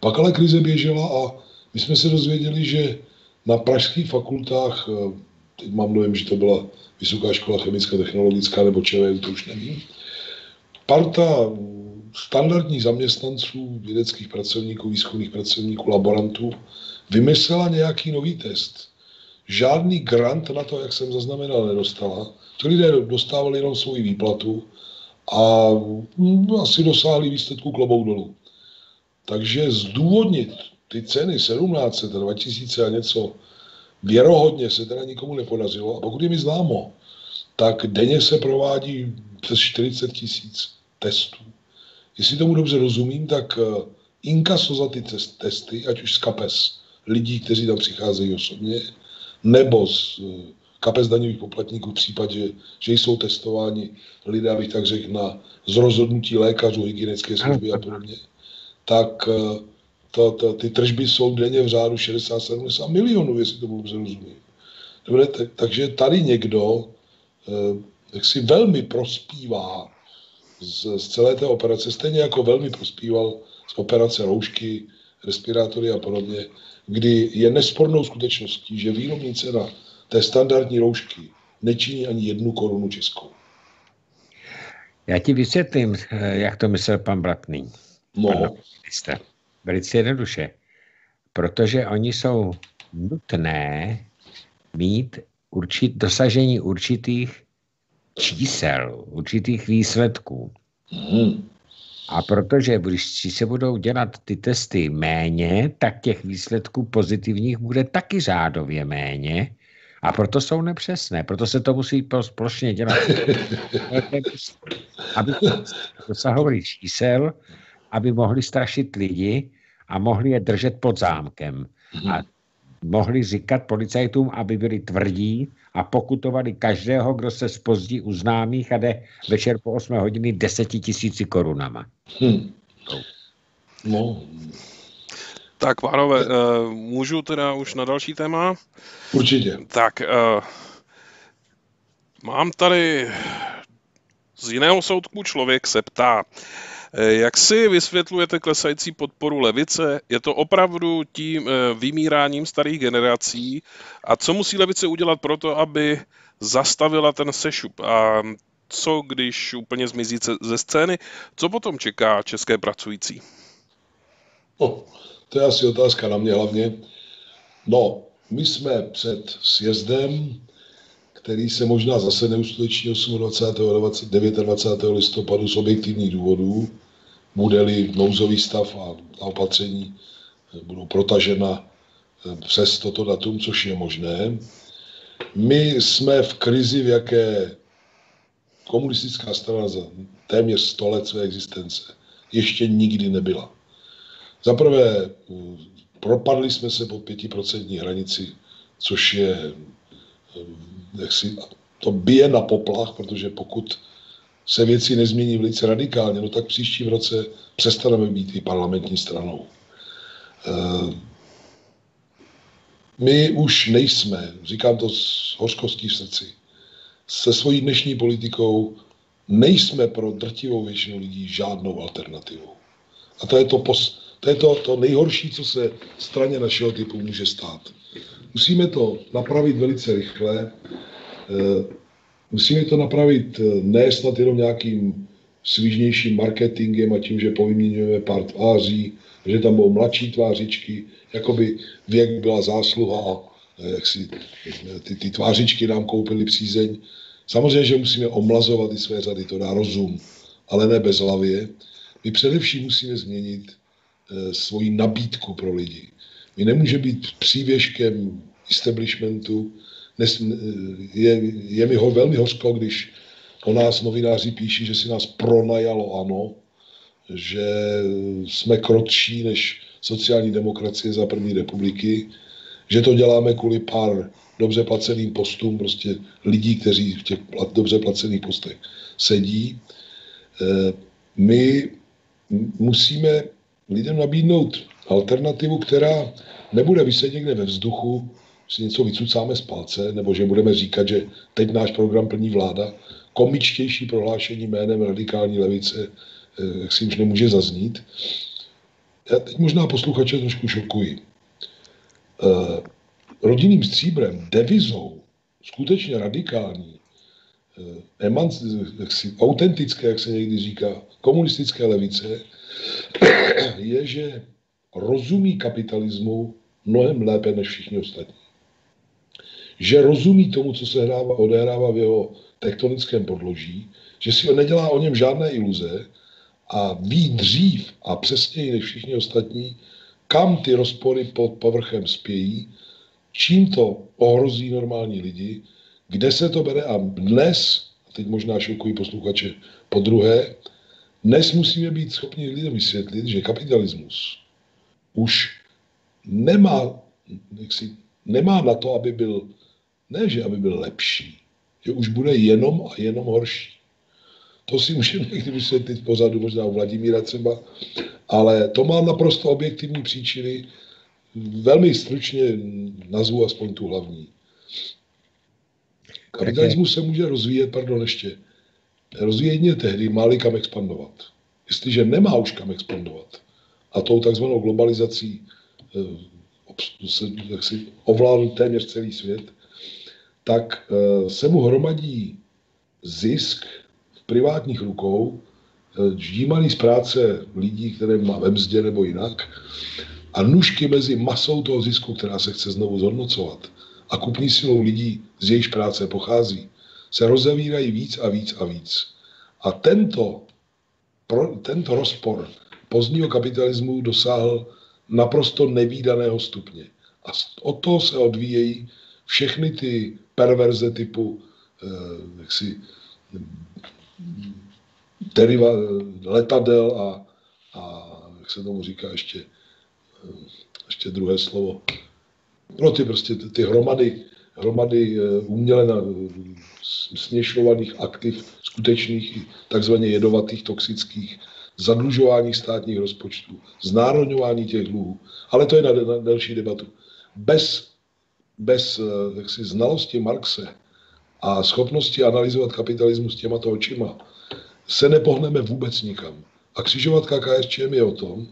[SPEAKER 3] Pak ale krize běžela a my jsme se dozvěděli, že na pražských fakultách, eh, teď mám dojem, že to byla Vysoká škola chemická, technologická nebo ČVU, to už nevím, parta standardních zaměstnanců, vědeckých pracovníků, výzkumných pracovníků, laborantů vymyslela nějaký nový test. Žádný grant na to, jak jsem zaznamenal, nedostala. Ti lidé dostávali jenom svoji výplatu a hm, asi dosáhli výsledku klobou dolů. Takže zdůvodnit ty ceny 1700 a 2000 a něco věrohodně se teda nikomu nepodařilo. A pokud je mi známo, tak denně se provádí přes 40 tisíc testů. Jestli tomu dobře rozumím, tak eh, inkaso za ty testy, ať už z kapes lidí, kteří tam přicházejí osobně, nebo z eh, kapes daňových poplatníků v případě, že jsou testováni lidé, abych tak řekl, na z rozhodnutí lékařů, hygienické služby a podobně, tak eh, to, to, ty tržby jsou denně v řádu 60-70 milionů, jestli tomu dobře rozumím. Dobře, tak, takže tady někdo eh, jak si velmi prospívá z, z celé té operace, stejně jako velmi prospíval z operace roušky, respirátory a podobně, kdy je nespornou skutečností, že výrobní cena té standardní roušky nečiní ani jednu korunu českou.
[SPEAKER 2] Já ti vysvětlím, eh, jak to myslel pan Blatný.
[SPEAKER 3] No.
[SPEAKER 2] Jste. Velice jednoduše. Protože oni jsou nutné mít určit, dosažení určitých čísel, určitých výsledků.
[SPEAKER 3] Hmm.
[SPEAKER 2] A protože když se budou dělat ty testy méně, tak těch výsledků pozitivních bude taky řádově méně a proto jsou nepřesné. Proto se to musí plošně dělat. aby dosahovali čísel, aby mohli strašit lidi a mohli je držet pod zámkem. A mohli říkat policajtům, aby byli tvrdí a pokutovali každého, kdo se spozdí u známých a jde večer po 8 hodiny deseti tisíci korunama.
[SPEAKER 3] Hmm. No.
[SPEAKER 1] Tak, pánové, uh, můžu teda už na další téma?
[SPEAKER 3] Určitě.
[SPEAKER 1] Tak, uh, mám tady z jiného soudku člověk se ptá, eh, jak si vysvětlujete klesající podporu levice? Je to opravdu tím vymíráním starých generací? A co musí levice udělat pro to, aby zastavila ten sešup? A co když úplně zmizí ze scény? Co potom čeká české pracující?
[SPEAKER 3] Oh, to je asi otázka na mě hlavně. No, my jsme před sjezdem, který se možná zase neuskuteční 28. 29. listopadu z objektivních důvodů, bude-li nouzový stav a, a opatření budou protažena eh, přes toto datum, což je možné. My jsme v krizi, v jaké komunistická strana za téměř 100 let své existence ještě nikdy nebyla. Za prvé, propadli jsme se pod 5% hranici, což je, jak si, to bije na poplach, protože pokud se věci nezmění velice radikálně, no tak v příštím roce přestaneme být i parlamentní stranou. Eh, my už nejsme, říkám to s hořkostí v srdci, se svojí dnešní politikou nejsme pro drtivou většinu lidí žádnou alternativou. A to je to, pos, to, je to, to nejhorší, co se straně našeho typu může stát. Musíme to napravit velice rychle. Eh, musíme to napravit eh, ne snad jenom nějakým svížnějším marketingem a tím, že povyměňujeme pár tváří, že tam budou mladší tvářičky, jako by věk byla zásluha a eh, jak si ty, ty tvářičky nám koupily přízeň. Samozřejmě, že musíme omlazovat i své řady, to dá rozum, ale ne bez hlavě. My především musíme změnit e, svoji nabídku pro lidi. My nemůže být přívěškem establishmentu. Nes, eh, je, je mi ho velmi hořko, když o nás novináři píší, že si nás pronajalo ano, že jsme krotší než sociální demokracie za první republiky, že to děláme kvůli pár dobře placeným postům, prostě lidí, kteří v těch dobře placených postech sedí. Eh, my musíme lidem nabídnout alternativu, která nebude vyset někde ve vzduchu, si něco vycucáme z palce, nebo že budeme říkat, že teď náš program plní vláda. Komičtější prohlášení jménem radikální levice, eh, jak si už nemůže zaznít. Já teď možná posluchače trošku šokuji. Eh, rodinným stříbrem, devizou, skutečně radikální, eh, emanc, jaksi, autentické, jak se někdy říká, komunistické levice, je, že rozumí kapitalismu mnohem lépe než všichni ostatní. Že rozumí tomu, co se hrává, odehrává v jeho tektonickém podloží, že si nedělá o něm žádné iluze a ví dřív a přesněji než všichni ostatní, kam ty rozpory pod povrchem spějí, čím to ohrozí normální lidi, kde se to bere a dnes, a teď možná šokují posluchače po druhé, dnes musíme být schopni lidem vysvětlit, že kapitalismus už nemá, si, nemá na to, aby byl, ne, že aby byl lepší, že už bude jenom a jenom horší. To si můžeme někdy vysvětlit pozadu, možná u Vladimíra třeba, ale to má naprosto objektivní příčiny. Velmi stručně nazvu aspoň tu hlavní. Kapitalismus se může rozvíjet, pardon, ještě, rozvíjet jedině tehdy, má kam expandovat. Jestliže nemá už kam expandovat, a tou takzvanou globalizací eh, se si ovládl téměř celý svět, tak eh, se mu hromadí zisk v privátních rukou, eh, ždímaný z práce lidí, které má ve mzdě nebo jinak, a nůžky mezi masou toho zisku, která se chce znovu zhodnocovat, a kupní silou lidí, z jejíž práce pochází, se rozevírají víc a víc a víc. A tento, pro, tento rozpor pozdního kapitalismu dosáhl naprosto nevýdaného stupně. A od toho se odvíjejí všechny ty perverze typu eh, jaksi, deriva, letadel a, a jak se tomu říká ještě, eh, ještě druhé slovo, pro ty prostě ty, ty hromady, hromady eh, uměle na, směšovaných aktiv, skutečných, takzvaně jedovatých, toxických, zadlužování státních rozpočtů, znárodňování těch dluhů. Ale to je na, na další debatu. Bez, bez eh, jaksi, znalosti Marxe a schopnosti analyzovat kapitalismus těmato očima se nepohneme vůbec nikam. A křižovatka KSČM je o tom,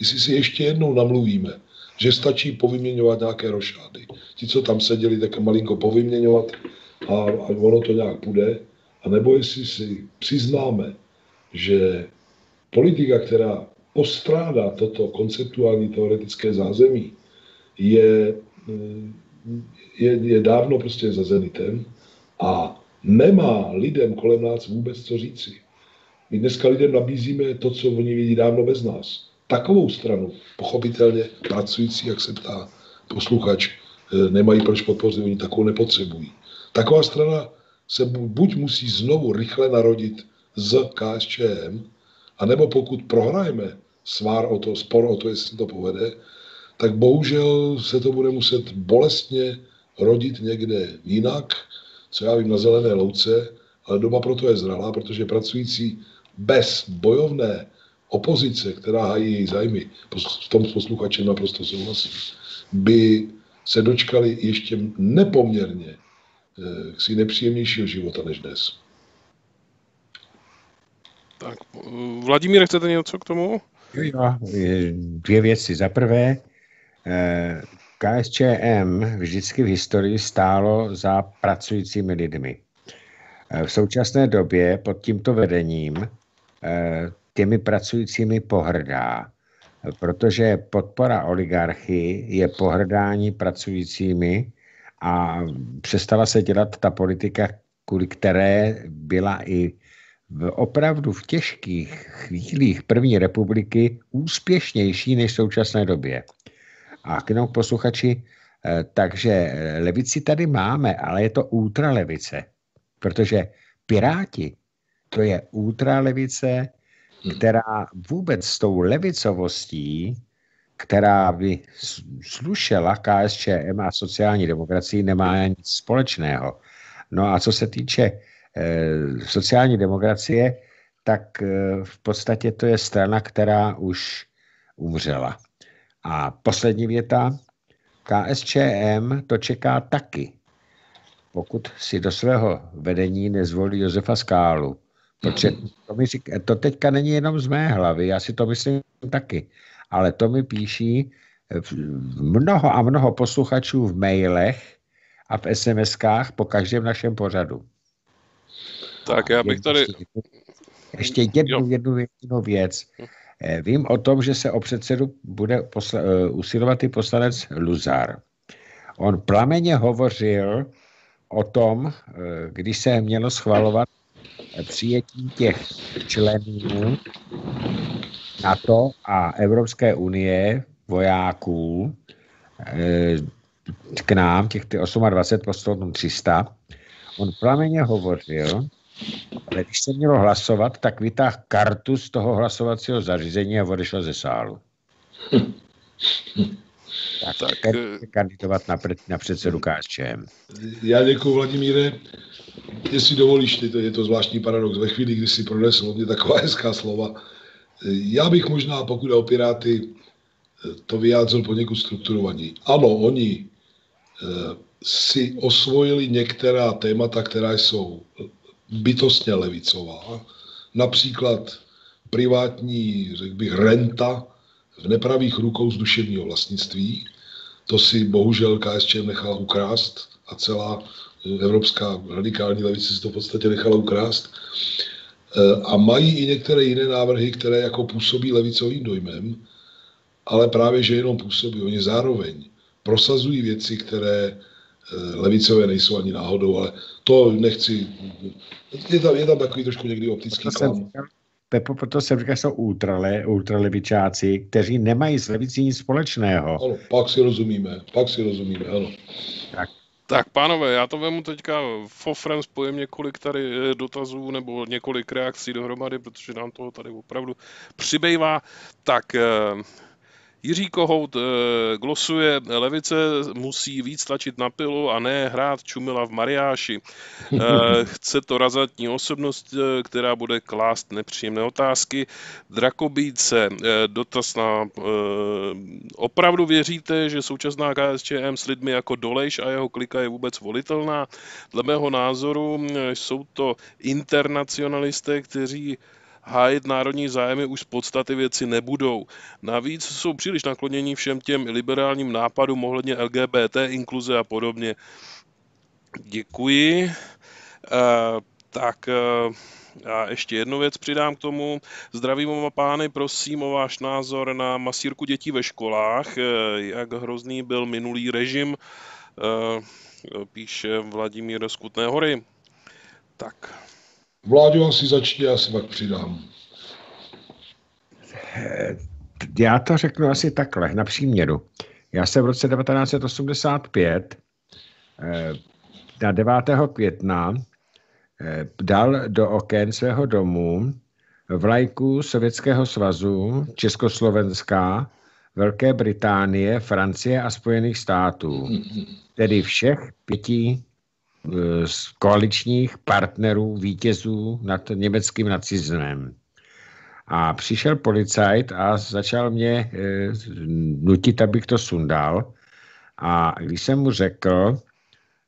[SPEAKER 3] jestli si ještě jednou namluvíme, že stačí povyměňovat nějaké rošády. Ti, co tam seděli, tak malinko povyměňovat a, a ono to nějak půjde. A nebo jestli si přiznáme, že politika, která postrádá toto konceptuální teoretické zázemí, je, je, je dávno prostě za zenitem a nemá lidem kolem nás vůbec co říci. My dneska lidem nabízíme to, co oni vidí dávno bez nás. Takovou stranu, pochopitelně pracující, jak se ptá posluchač, eh, nemají proč podpořit, oni takovou nepotřebují. Taková strana se buď musí znovu rychle narodit z KSČM, anebo pokud prohrajeme svár o to, spor o to, jestli to povede, tak bohužel se to bude muset bolestně rodit někde jinak, co já vím, na zelené louce, ale doba proto je zralá, protože pracující bez bojovné opozice, která hají její zájmy, v tom s posluchačem naprosto souhlasím, by se dočkali ještě nepoměrně eh, si nepříjemnějšího života než dnes.
[SPEAKER 1] Tak, Vladimír, chcete něco k tomu?
[SPEAKER 2] Jo, jo, dvě věci. Za prvé, KSČM vždycky v historii stálo za pracujícími lidmi. Eh, v současné době pod tímto vedením těmi pracujícími pohrdá, protože podpora oligarchy je pohrdání pracujícími a přestala se dělat ta politika, kvůli které byla i v opravdu v těžkých chvílích první republiky úspěšnější než v současné době. A k tomu posluchači, eh, takže levici tady máme, ale je to ultralevice, protože Piráti, to je ultralevice, která vůbec s tou levicovostí, která by slušela KSČM a sociální demokracii, nemá nic společného. No a co se týče Eh, sociální demokracie, tak eh, v podstatě to je strana, která už umřela. A poslední věta, KSČM to čeká taky, pokud si do svého vedení nezvolí Josefa Skálu. Protože to, mi řík, to teďka není jenom z mé hlavy, já si to myslím taky, ale to mi píší mnoho a mnoho posluchačů v mailech a v SMS-kách po každém našem pořadu.
[SPEAKER 1] Tak já bych tady...
[SPEAKER 2] Ještě jednu, jednu, jednu věc. Eh, vím o tom, že se o předsedu bude posla, uh, usilovat i poslanec Luzar. On plameně hovořil o tom, uh, když se mělo schvalovat přijetí těch členů NATO a Evropské unie vojáků eh, k nám, těch 28 poslou 300, on plameně hovořil, ale když se mělo hlasovat, tak vytáhl kartu z toho hlasovacího zařízení a odešel ze sálu. tak, tak eh, kandidovat na, před, na předsedu KSČM.
[SPEAKER 3] Já děkuji, Vladimíre. Jestli dovolíš, ty, to je to zvláštní paradox. Ve chvíli, kdy si pronesl mě taková hezká slova, já bych možná, pokud o Piráty, to vyjádřil poněkud strukturovaní. Ano, oni eh, si osvojili některá témata, která jsou bytostně levicová. Například privátní, řekl bych, renta v nepravých rukou z duševního vlastnictví. To si bohužel KSČM nechala ukrást a celá evropská radikální levice si to v podstatě nechala ukrást. E, a mají i některé jiné návrhy, které jako působí levicovým dojmem, ale právě, že jenom působí. Oni zároveň prosazují věci, které e, levicové nejsou ani náhodou, ale to nechci... Je tam, je tam takový trošku někdy optický klam.
[SPEAKER 2] Pepo, proto jsem říkal, jsou ultrale, ultralevičáci, kteří nemají s levicí nic společného.
[SPEAKER 3] Ano, pak si rozumíme, pak si rozumíme, ano.
[SPEAKER 1] Tak. Tak pánové, já to vemu teďka fofrem, spojím několik tady eh, dotazů nebo několik reakcí dohromady, protože nám toho tady opravdu přibývá. Tak eh, Jiří Kohout e, glosuje, levice musí víc tlačit na pilu a ne hrát čumila v mariáši. E, chce to razatní osobnost, e, která bude klást nepříjemné otázky. Drakobíce, dotaz na opravdu věříte, že současná KSČM s lidmi jako Dolejš a jeho klika je vůbec volitelná? Dle mého názoru jsou to internacionalisté, kteří hájit národní zájmy už z podstaty věci nebudou. Navíc jsou příliš naklonění všem těm liberálním nápadům ohledně LGBT, inkluze a podobně. Děkuji. Uh, tak uh, já ještě jednu věc přidám k tomu. Zdravím oma pány, prosím o váš názor na masírku dětí ve školách, jak hrozný byl minulý režim, píše Vladimír Skutné hory. Tak.
[SPEAKER 3] Vláďo, asi začni, já si pak přidám.
[SPEAKER 2] Já to řeknu asi takhle, na příměru. Já jsem v roce 1985 eh, na 9. května eh, dal do oken svého domu vlajku Sovětského svazu, Československá, Velké Británie, Francie a Spojených států, tedy všech pěti z koaličních partnerů, vítězů nad německým nacismem. A přišel policajt a začal mě e, nutit, abych to sundal. A když jsem mu řekl,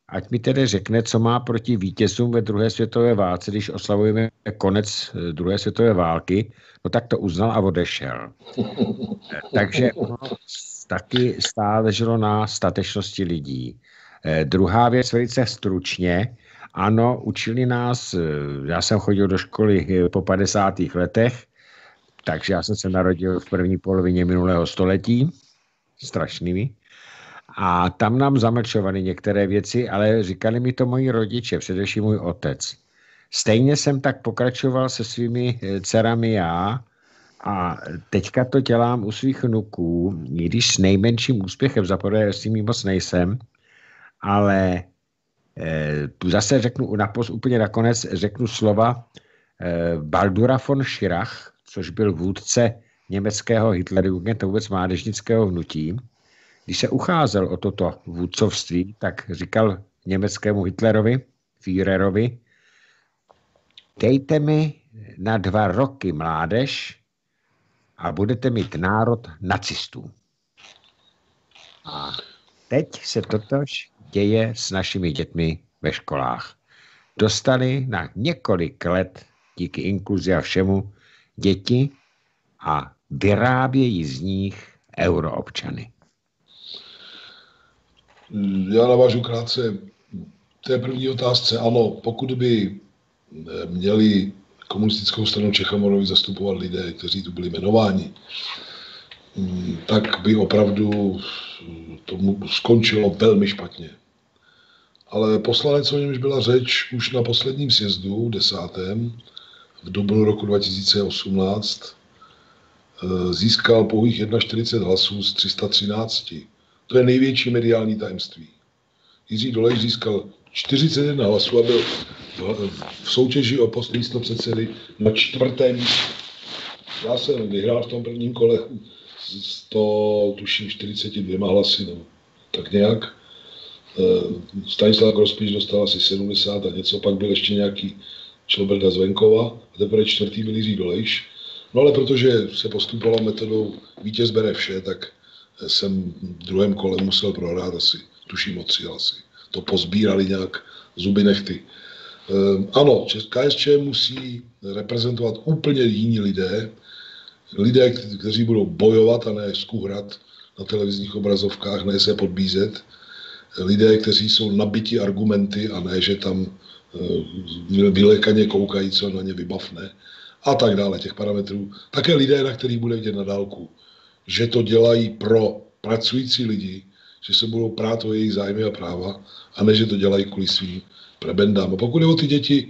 [SPEAKER 2] ať mi tedy řekne, co má proti vítězům ve druhé světové válce, když oslavujeme konec e, druhé světové války, no tak to uznal a odešel. Takže taky stále žilo na statečnosti lidí. Eh, druhá věc velice stručně. Ano, učili nás, eh, já jsem chodil do školy eh, po 50. letech, takže já jsem se narodil v první polovině minulého století, strašnými. A tam nám zamlčovali některé věci, ale říkali mi to moji rodiče, především můj otec. Stejně jsem tak pokračoval se svými dcerami já a teďka to dělám u svých vnuků, i když s nejmenším úspěchem, za s tím moc nejsem, ale eh, tu zase řeknu napos, úplně nakonec, řeknu slova eh, Baldura von Schirach, což byl vůdce německého Hitlerjugend, vůbec mládežnického hnutí. Když se ucházel o toto vůdcovství, tak říkal německému Hitlerovi, Führerovi, dejte mi na dva roky mládež a budete mít národ nacistů. A teď se totož děje s našimi dětmi ve školách. Dostali na několik let díky inkluzi a všemu děti a vyrábějí z nich euroobčany.
[SPEAKER 3] Já navážu krátce té první otázce. Ano, pokud by měli komunistickou stranu Čechamorovy zastupovat lidé, kteří tu byli jmenováni, tak by opravdu to skončilo velmi špatně. Ale poslanec, o němž byla řeč už na posledním sjezdu, desátém, v dubnu roku 2018, eh, získal pouhých 41 hlasů z 313. To je největší mediální tajemství. Jiří Dolejš získal 41 hlasů a byl v soutěži o post místo předsedy na čtvrtém Já jsem vyhrál v tom prvním kole 100, tuším 42 hlasy, no, tak nějak. Eh, Stanislav Grospič dostal asi 70 a něco, pak byl ještě nějaký Čelberda z Venkova a teprve čtvrtý byl Jiří Dolejš. No ale protože se postupovalo metodou vítěz bere vše, tak jsem v druhém kole musel prohrát asi, tuším o tři hlasy. To pozbírali nějak zuby nechty. Ehm, ano, KSČ musí reprezentovat úplně jiní lidé, lidé, kteří budou bojovat a ne skuhrat na televizních obrazovkách, ne se podbízet, lidé, kteří jsou nabiti argumenty a ne, že tam eh, vylekaně koukají, co na ně vybavne a tak dále, těch parametrů. Také lidé, na kterých bude vidět na dálku, že to dělají pro pracující lidi, že se budou prát o jejich zájmy a práva, a ne, že to dělají kvůli svým prebendám. A pokud je o ty děti,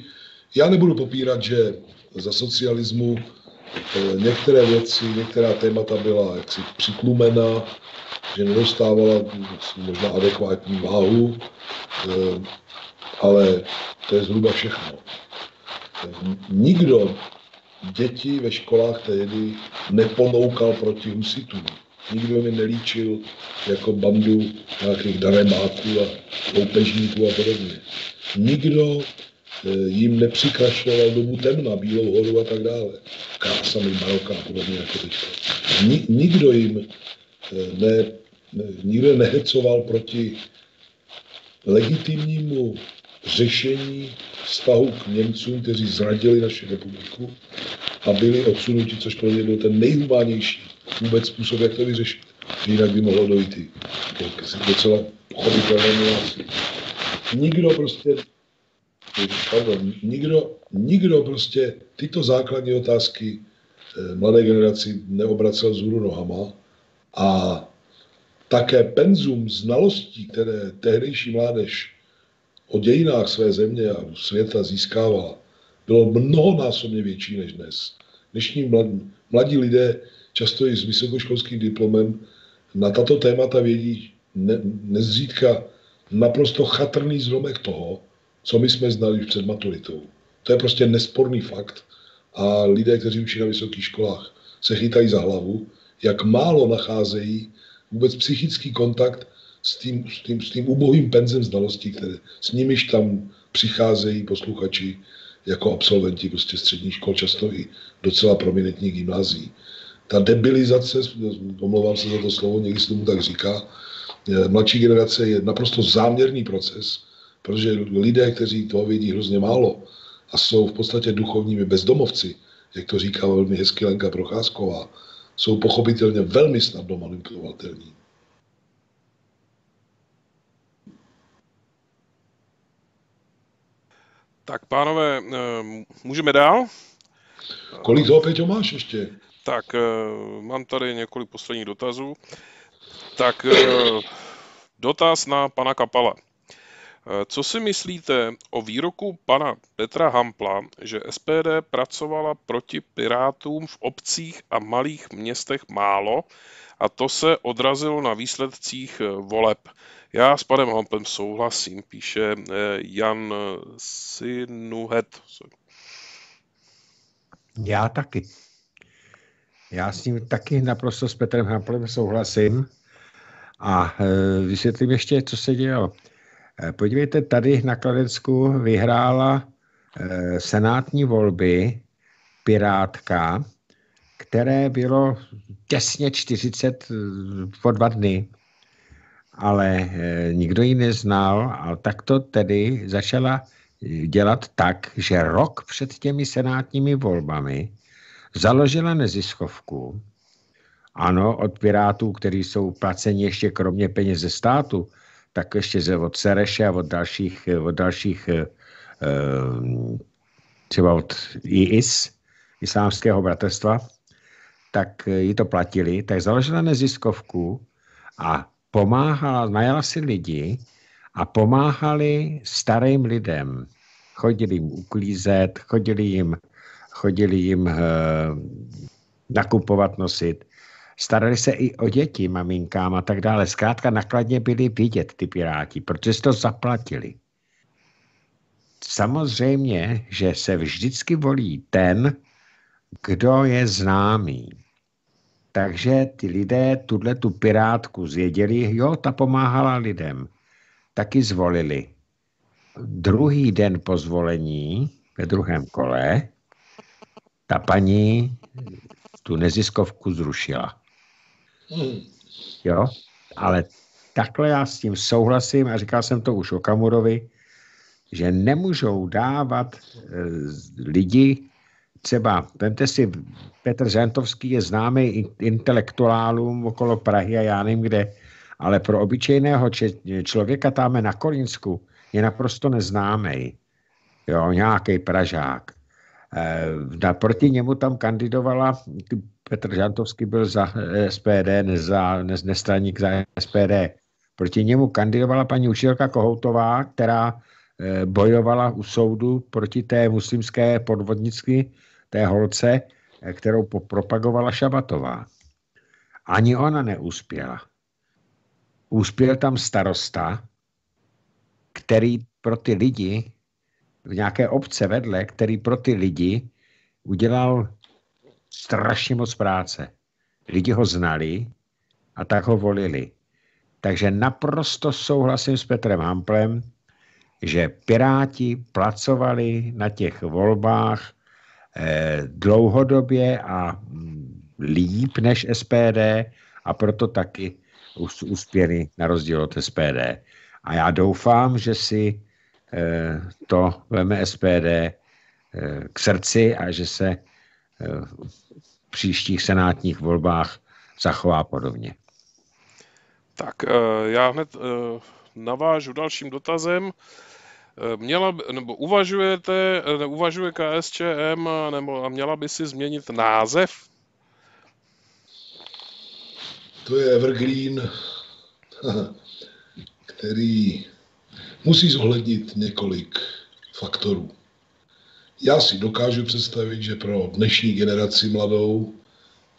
[SPEAKER 3] já nebudu popírat, že za socialismu eh, některé věci, některá témata byla jaksi přitlumena, že nedostávala možná adekvátní váhu, eh, ale to je zhruba všechno. Nikdo děti ve školách tehdy nepomoukal proti husitům. Nikdo mi nelíčil jako bandu nějakých darebáků a loupežníků a podobně. Nikdo eh, jim nepřikrašoval domu temna, Bílou horu a tak dále. Krásami Maroka a podobně jako teď. Nikdo jim ne, ne, nikdo nehecoval proti legitimnímu řešení vztahu k Němcům, kteří zradili naši republiku a byli odsunuti, což pro mě byl ten nejhumánnější vůbec způsob, jak to vyřešit. Jinak by mohlo dojít i docela pochopitelnému násilí. Nikdo prostě, pardon, nikdo, nikdo prostě tyto základní otázky eh, mladé generaci neobracel zhůru nohama a také penzum znalostí, které tehdejší mládež o dějinách své země a světa získávala, bylo mnohonásobně větší než dnes. Dnešní mladí, mladí lidé, často i s vysokoškolským diplomem, na tato témata vědí ne, nezřídka naprosto chatrný zlomek toho, co my jsme znali už před maturitou. To je prostě nesporný fakt a lidé, kteří učí na vysokých školách, se chytají za hlavu, jak málo nacházejí vůbec psychický kontakt s tím, s tím, s tím ubohým penzem znalostí, které s nimiž tam přicházejí posluchači jako absolventi prostě středních škol, často i docela prominentní gymnází. Ta debilizace, omlouvám se za to slovo, někdy se tomu tak říká, mladší generace je naprosto záměrný proces, protože lidé, kteří toho vědí hrozně málo a jsou v podstatě duchovními bezdomovci, jak to říká velmi hezky Lenka Procházková, jsou pochopitelně velmi snadno manipulovatelní.
[SPEAKER 1] Tak, pánové, eh, můžeme dál?
[SPEAKER 3] Kolik toho, Peťo, máš ještě?
[SPEAKER 1] Tak, eh, mám tady několik posledních dotazů. Tak, eh, dotaz na pana Kapala. Co si myslíte o výroku pana Petra Hampla, že SPD pracovala proti pirátům v obcích a malých městech málo a to se odrazilo na výsledcích voleb? Já s panem Hampem souhlasím, píše eh, Jan Sinuhet.
[SPEAKER 2] Já taky. Já s ním taky naprosto s Petrem Hamplem souhlasím. A vysvětlím ještě, co se dělo. E, podívejte, tady na Kladecku vyhrála e, senátní volby Pirátka, které bylo těsně 40 po dva dny. Ale eh, nikdo ji neznal a tak to tedy začala dělat tak, že rok před těmi senátními volbami založila neziskovku, ano, od pirátů, kteří jsou placeni ještě kromě peněz ze státu, tak ještě ze, od Sereše a od dalších, od dalších eh, třeba od IIS, islámského bratrstva, tak ji to platili, tak založila neziskovku a pomáhala, najala si lidi a pomáhali starým lidem. Chodili jim uklízet, chodili jim, chodili jim nakupovat, nosit. Starali se i o děti, maminkám a tak dále. Zkrátka nakladně byli vidět ty piráti, protože to zaplatili. Samozřejmě, že se vždycky volí ten, kdo je známý. Takže ty lidé tuhle tu pirátku zjedili, jo, ta pomáhala lidem. Taky zvolili. Druhý den po zvolení, ve druhém kole, ta paní tu neziskovku zrušila. Jo, ale takhle já s tím souhlasím a říkal jsem to už o Kamurovi, že nemůžou dávat e, lidi, třeba, vemte si, Petr Žantovský je známý intelektuálům okolo Prahy a já nevím kde, ale pro obyčejného člověka tam na Kolínsku je naprosto neznámý. Jo, nějaký Pražák. E, proti němu tam kandidovala, Petr Žantovský byl za SPD, ne za, ne, nestraník za SPD. Proti němu kandidovala paní učitelka Kohoutová, která e, bojovala u soudu proti té muslimské podvodnicky, té holce, e, kterou propagovala Šabatová. Ani ona neuspěla. Úspěl tam starosta, který pro ty lidi v nějaké obce vedle, který pro ty lidi udělal strašně moc práce. Lidi ho znali a tak ho volili. Takže naprosto souhlasím s Petrem Hamplem, že Piráti placovali na těch volbách eh, dlouhodobě a mm, líp než SPD a proto taky uspěli na rozdíl od SPD. A já doufám, že si eh, to veme SPD eh, k srdci a že se v příštích senátních volbách zachová podobně.
[SPEAKER 1] Tak já hned navážu dalším dotazem. Měla, nebo uvažujete, uvažuje KSČM, nebo měla by si změnit název?
[SPEAKER 3] To je Evergreen, který musí zohlednit několik faktorů. Já si dokážu představit, že pro dnešní generaci mladou,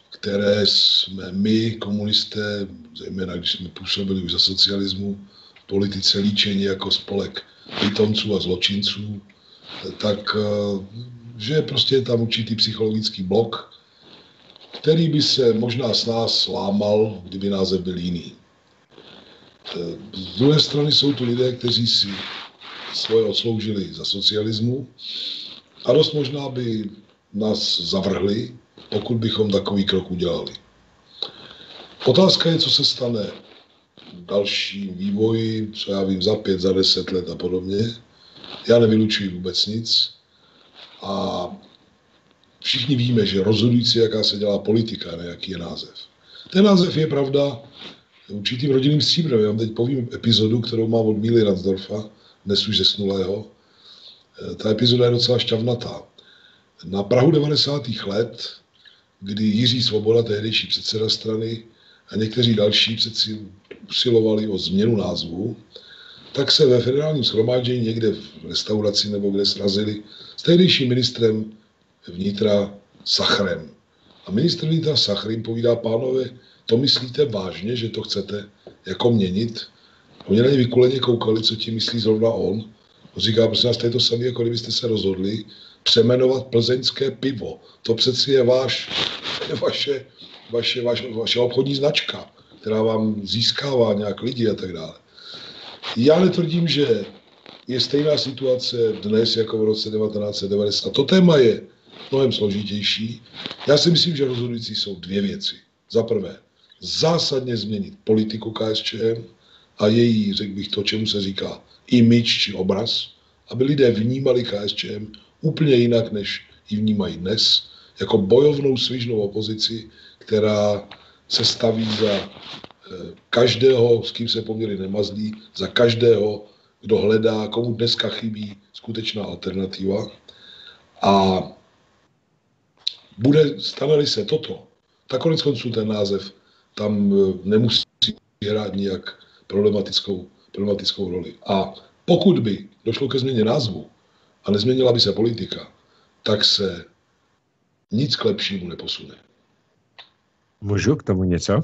[SPEAKER 3] které jsme my, komunisté, zejména když jsme působili už za socialismu, politice líčení jako spolek pitomců a zločinců, tak eh, že prostě je tam určitý psychologický blok, který by se možná s nás lámal, kdyby název byl jiný. Z druhé strany jsou tu lidé, kteří si svoje odsloužili za socialismu a dost možná by nás zavrhli, pokud bychom takový krok udělali. Otázka je, co se stane v dalším vývoji, co já vím, za pět, za deset let a podobně. Já nevylučuji vůbec nic. A všichni víme, že rozhodující, jaká se dělá politika, ne jaký je název. Ten název je pravda určitým rodinným stříbrem. Já vám teď povím epizodu, kterou mám od Míly Ransdorfa, dnes už zesnulého. E, ta epizoda je docela šťavnatá. Na Prahu 90. let, kdy Jiří Svoboda, tehdejší předseda strany, a někteří další přeci usilovali o změnu názvu, tak se ve federálním shromáždění někde v restauraci nebo kde srazili s tehdejším ministrem vnitra Sachrem. A ministr vnitra Sachrem povídá, pánové, to myslíte vážně, že to chcete jako měnit? Oni na ně vykuleně koukali, co ti myslí zrovna on. Říká, prosím vás, to je to samé, jako kdybyste se rozhodli přemenovat plzeňské pivo. To přeci je váš, vaše, vaše, vaše, vaše obchodní značka, která vám získává nějak lidi a tak dále. Já netvrdím, že je stejná situace dnes jako v roce 1990. To téma je mnohem složitější. Já si myslím, že rozhodující jsou dvě věci. Za prvé, zásadně změnit politiku KSČM a její, řekl bych to, čemu se říká image či obraz, aby lidé vnímali KSČM úplně jinak, než ji vnímají dnes, jako bojovnou svižnou opozici, která se staví za eh, každého, s kým se poměry nemazlí, za každého, kdo hledá, komu dneska chybí skutečná alternativa. A bude, stane se toto, tak konec konců ten název tam e, nemusí hrát nijak problematickou problematickou roli. A pokud by došlo ke změně názvu a nezměnila by se politika, tak se nic k lepšímu neposune.
[SPEAKER 2] Můžu k tomu něco?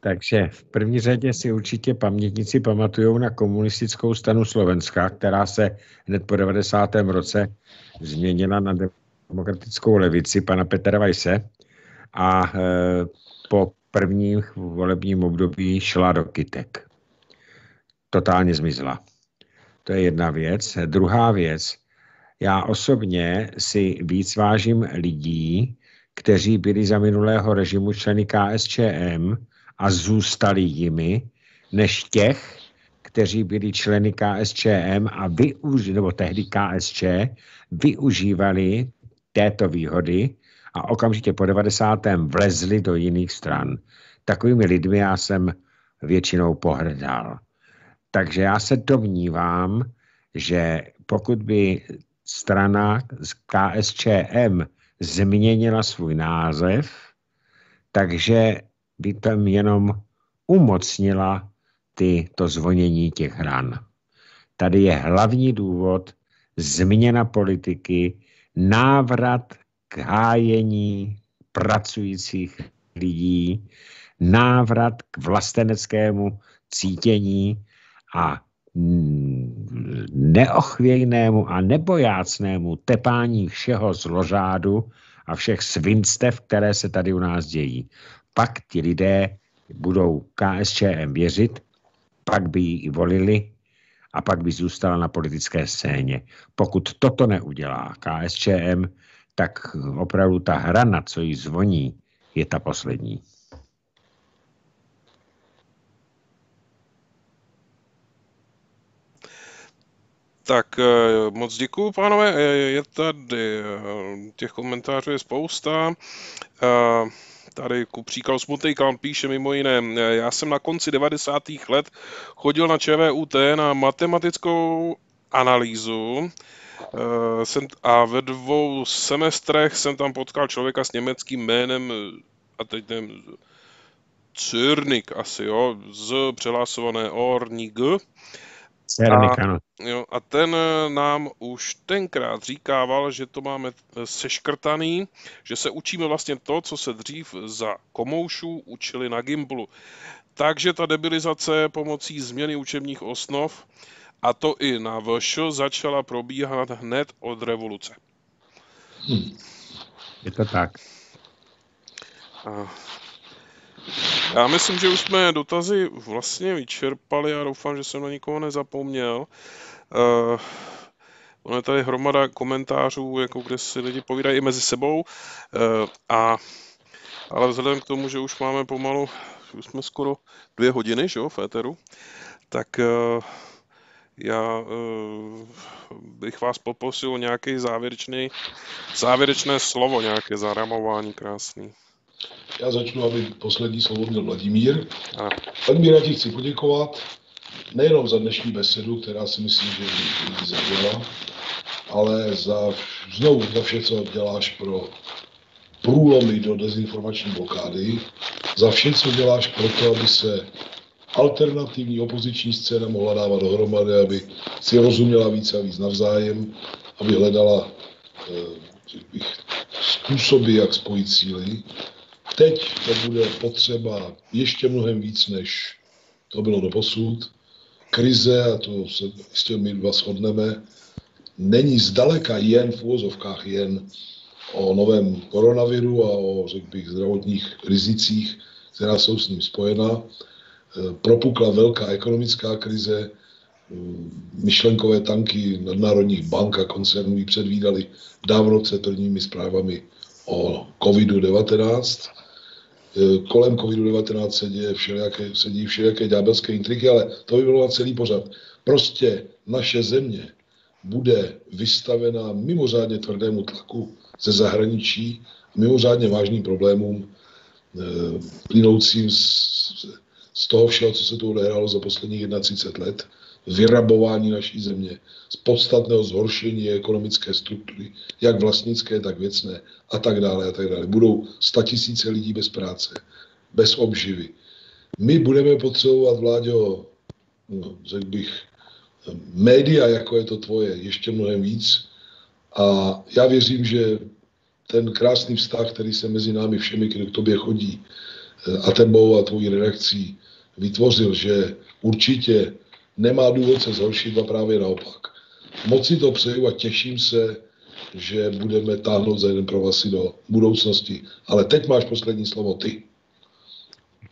[SPEAKER 2] Takže v první řadě si určitě pamětníci pamatují na komunistickou stanu Slovenska, která se hned po 90. roce změnila na demokratickou levici pana Petra Vajse a e, po prvním volebním období šla do kytek. Totálně zmizla. To je jedna věc. Druhá věc, já osobně si víc vážím lidí, kteří byli za minulého režimu členy KSČM a zůstali jimi, než těch, kteří byli členy KSČM a využili, nebo tehdy KSČ, využívali této výhody a okamžitě po 90. vlezli do jiných stran. Takovými lidmi já jsem většinou pohrdal. Takže já se domnívám, že pokud by strana z KSČM změnila svůj název, takže by tam jenom umocnila ty, to zvonění těch hran. Tady je hlavní důvod změna politiky, návrat k hájení pracujících lidí, návrat k vlasteneckému cítění a neochvějnému a nebojácnému tepání všeho zložádu a všech svinstev, které se tady u nás dějí. Pak ti lidé budou KSČM věřit, pak by ji i volili a pak by zůstala na politické scéně. Pokud toto neudělá KSČM, tak opravdu ta hrana, co jí zvoní, je ta poslední.
[SPEAKER 1] Tak eh, moc děkuju, pánové. Je tady, eh, těch komentářů je spousta. Eh, tady ku příkladu Smutný Klan píše mimo jiné, já jsem na konci 90. let chodil na ČVUT na matematickou analýzu a ve dvou semestrech jsem tam potkal člověka s německým jménem, a teď nevím, Cyrnik asi, jo, z přehlásované Ornig.
[SPEAKER 2] Cernik, ano.
[SPEAKER 1] Jo, a ten eh, nám už tenkrát říkával, že to máme eh, seškrtaný, že se učíme vlastně to, co se dřív za komoušů učili na Gimplu. Takže ta debilizace pomocí změny učebních osnov, a to i na VŠ, začala probíhat hned od revoluce.
[SPEAKER 2] Hmm. Je to tak.
[SPEAKER 1] A já myslím, že už jsme dotazy vlastně vyčerpali a doufám, že jsem na nikoho nezapomněl. Uh, ono je tady hromada komentářů, jako kde si lidi povídají i mezi sebou. Uh, a, ale vzhledem k tomu, že už máme pomalu, už jsme skoro dvě hodiny, že jo, v éteru, tak uh, já uh, bych vás poprosil o nějaký závěrečný, závěrečné slovo, nějaké zaramování krásný.
[SPEAKER 3] Já začnu, aby poslední slovo měl Vladimír. Vladimír, já ti chci poděkovat nejenom za dnešní besedu, která si myslím, že lidi zaujala, ale za, znovu za vše, co děláš pro průlomy do dezinformační blokády, za vše, co děláš pro to, aby se alternativní opoziční scéna mohla dávat dohromady, aby si rozuměla více a víc navzájem, aby hledala eh, způsoby, jak spojit síly. Teď to bude potřeba ještě mnohem víc, než to bylo do posud. Krize, a to se jistě my dva shodneme, není zdaleka jen v úvozovkách jen o novém koronaviru a o, řekl bych, zdravotních rizicích, která jsou s ním spojena. Propukla velká ekonomická krize, myšlenkové tanky nadnárodních bank a koncernů ji předvídali dávno před prvními zprávami o COVID-19. Eh, kolem COVID-19 se děje všelijaké, se dějí všelijaké ďábelské intriky, ale to by bylo na celý pořad. Prostě naše země bude vystavena mimořádně tvrdému tlaku ze zahraničí, mimořádně vážným problémům eh, plynoucím z, z toho všeho, co se tu odehrálo za posledních 31 let vyrabování naší země, z podstatného zhoršení ekonomické struktury, jak vlastnické, tak věcné a tak dále a tak dále. Budou statisíce lidí bez práce, bez obživy. My budeme potřebovat, Vláďo, no, řekl bych, média, jako je to tvoje, ještě mnohem víc. A já věřím, že ten krásný vztah, který se mezi námi všemi, kdo k tobě chodí, a tebou a tvojí redakcí vytvořil, že určitě nemá důvod se zhoršit a právě naopak. Moc si to přeju a těším se, že budeme táhnout za jeden provaz do budoucnosti. Ale teď máš poslední slovo ty.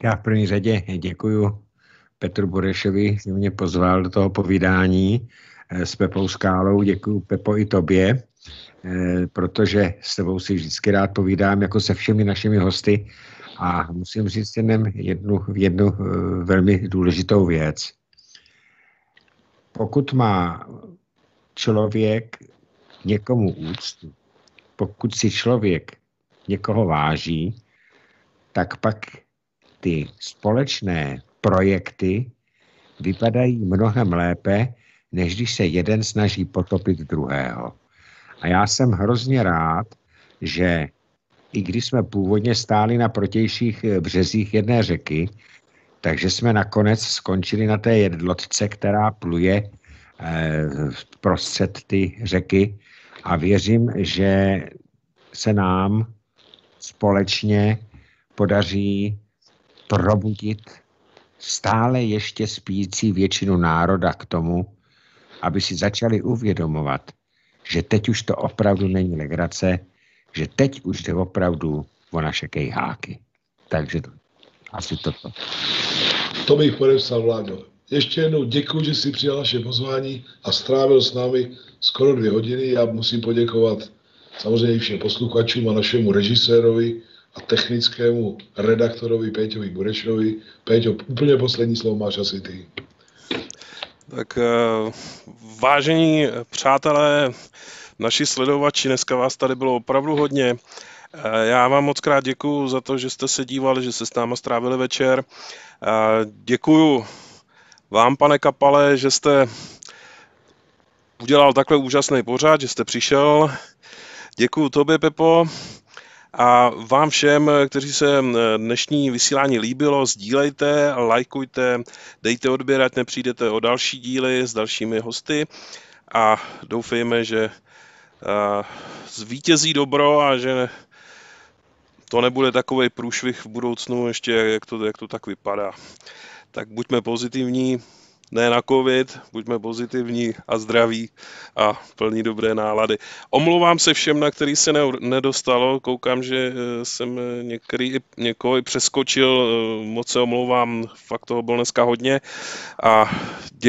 [SPEAKER 2] Já v první řadě děkuju Petru Burešovi, že mě pozval do toho povídání eh, s Pepou Skálou. Děkuju Pepo i tobě, eh, protože s tebou si vždycky rád povídám jako se všemi našimi hosty a musím říct jenom jednu, jednu eh, velmi důležitou věc. Pokud má člověk někomu úctu, pokud si člověk někoho váží, tak pak ty společné projekty vypadají mnohem lépe, než když se jeden snaží potopit druhého. A já jsem hrozně rád, že i když jsme původně stáli na protějších eh, březích jedné řeky, takže jsme nakonec skončili na té lodce, která pluje eh, prostřed ty řeky. A věřím, že se nám společně podaří probudit stále ještě spící většinu národa k tomu, aby si začali uvědomovat, že teď už to opravdu není legrace, že teď už jde opravdu o naše kejháky. Takže to, asi toto.
[SPEAKER 3] To bych podepsal, Vládo. Ještě jednou děkuji, že jsi přijal naše pozvání a strávil s námi skoro dvě hodiny. Já musím poděkovat samozřejmě všem posluchačům a našemu režisérovi a technickému redaktorovi Péťovi Burešovi. Péťo, úplně poslední slovo máš asi ty.
[SPEAKER 1] Tak eh, vážení přátelé, naši sledovači, dneska vás tady bylo opravdu hodně. Eh, já vám moc krát děkuju za to, že jste se dívali, že jste s náma strávili večer. Eh, děkuju vám, pane Kapale, že jste udělal takhle úžasný pořád, že jste přišel. Děkuju tobě, Pepo. A vám všem, kteří se dnešní vysílání líbilo, sdílejte, lajkujte, dejte odběr, ať nepřijdete o další díly s dalšími hosty a doufejme, že zvítězí dobro a že to nebude takový průšvih v budoucnu ještě, jak to, jak to tak vypadá. Tak buďme pozitivní, ne na covid, buďme pozitivní a zdraví a plní dobré nálady. Omlouvám se všem, na který se ne, nedostalo, koukám, že eh, jsem eh, některý, někoho i přeskočil, eh, moc se omlouvám, fakt toho bylo dneska hodně a děkuji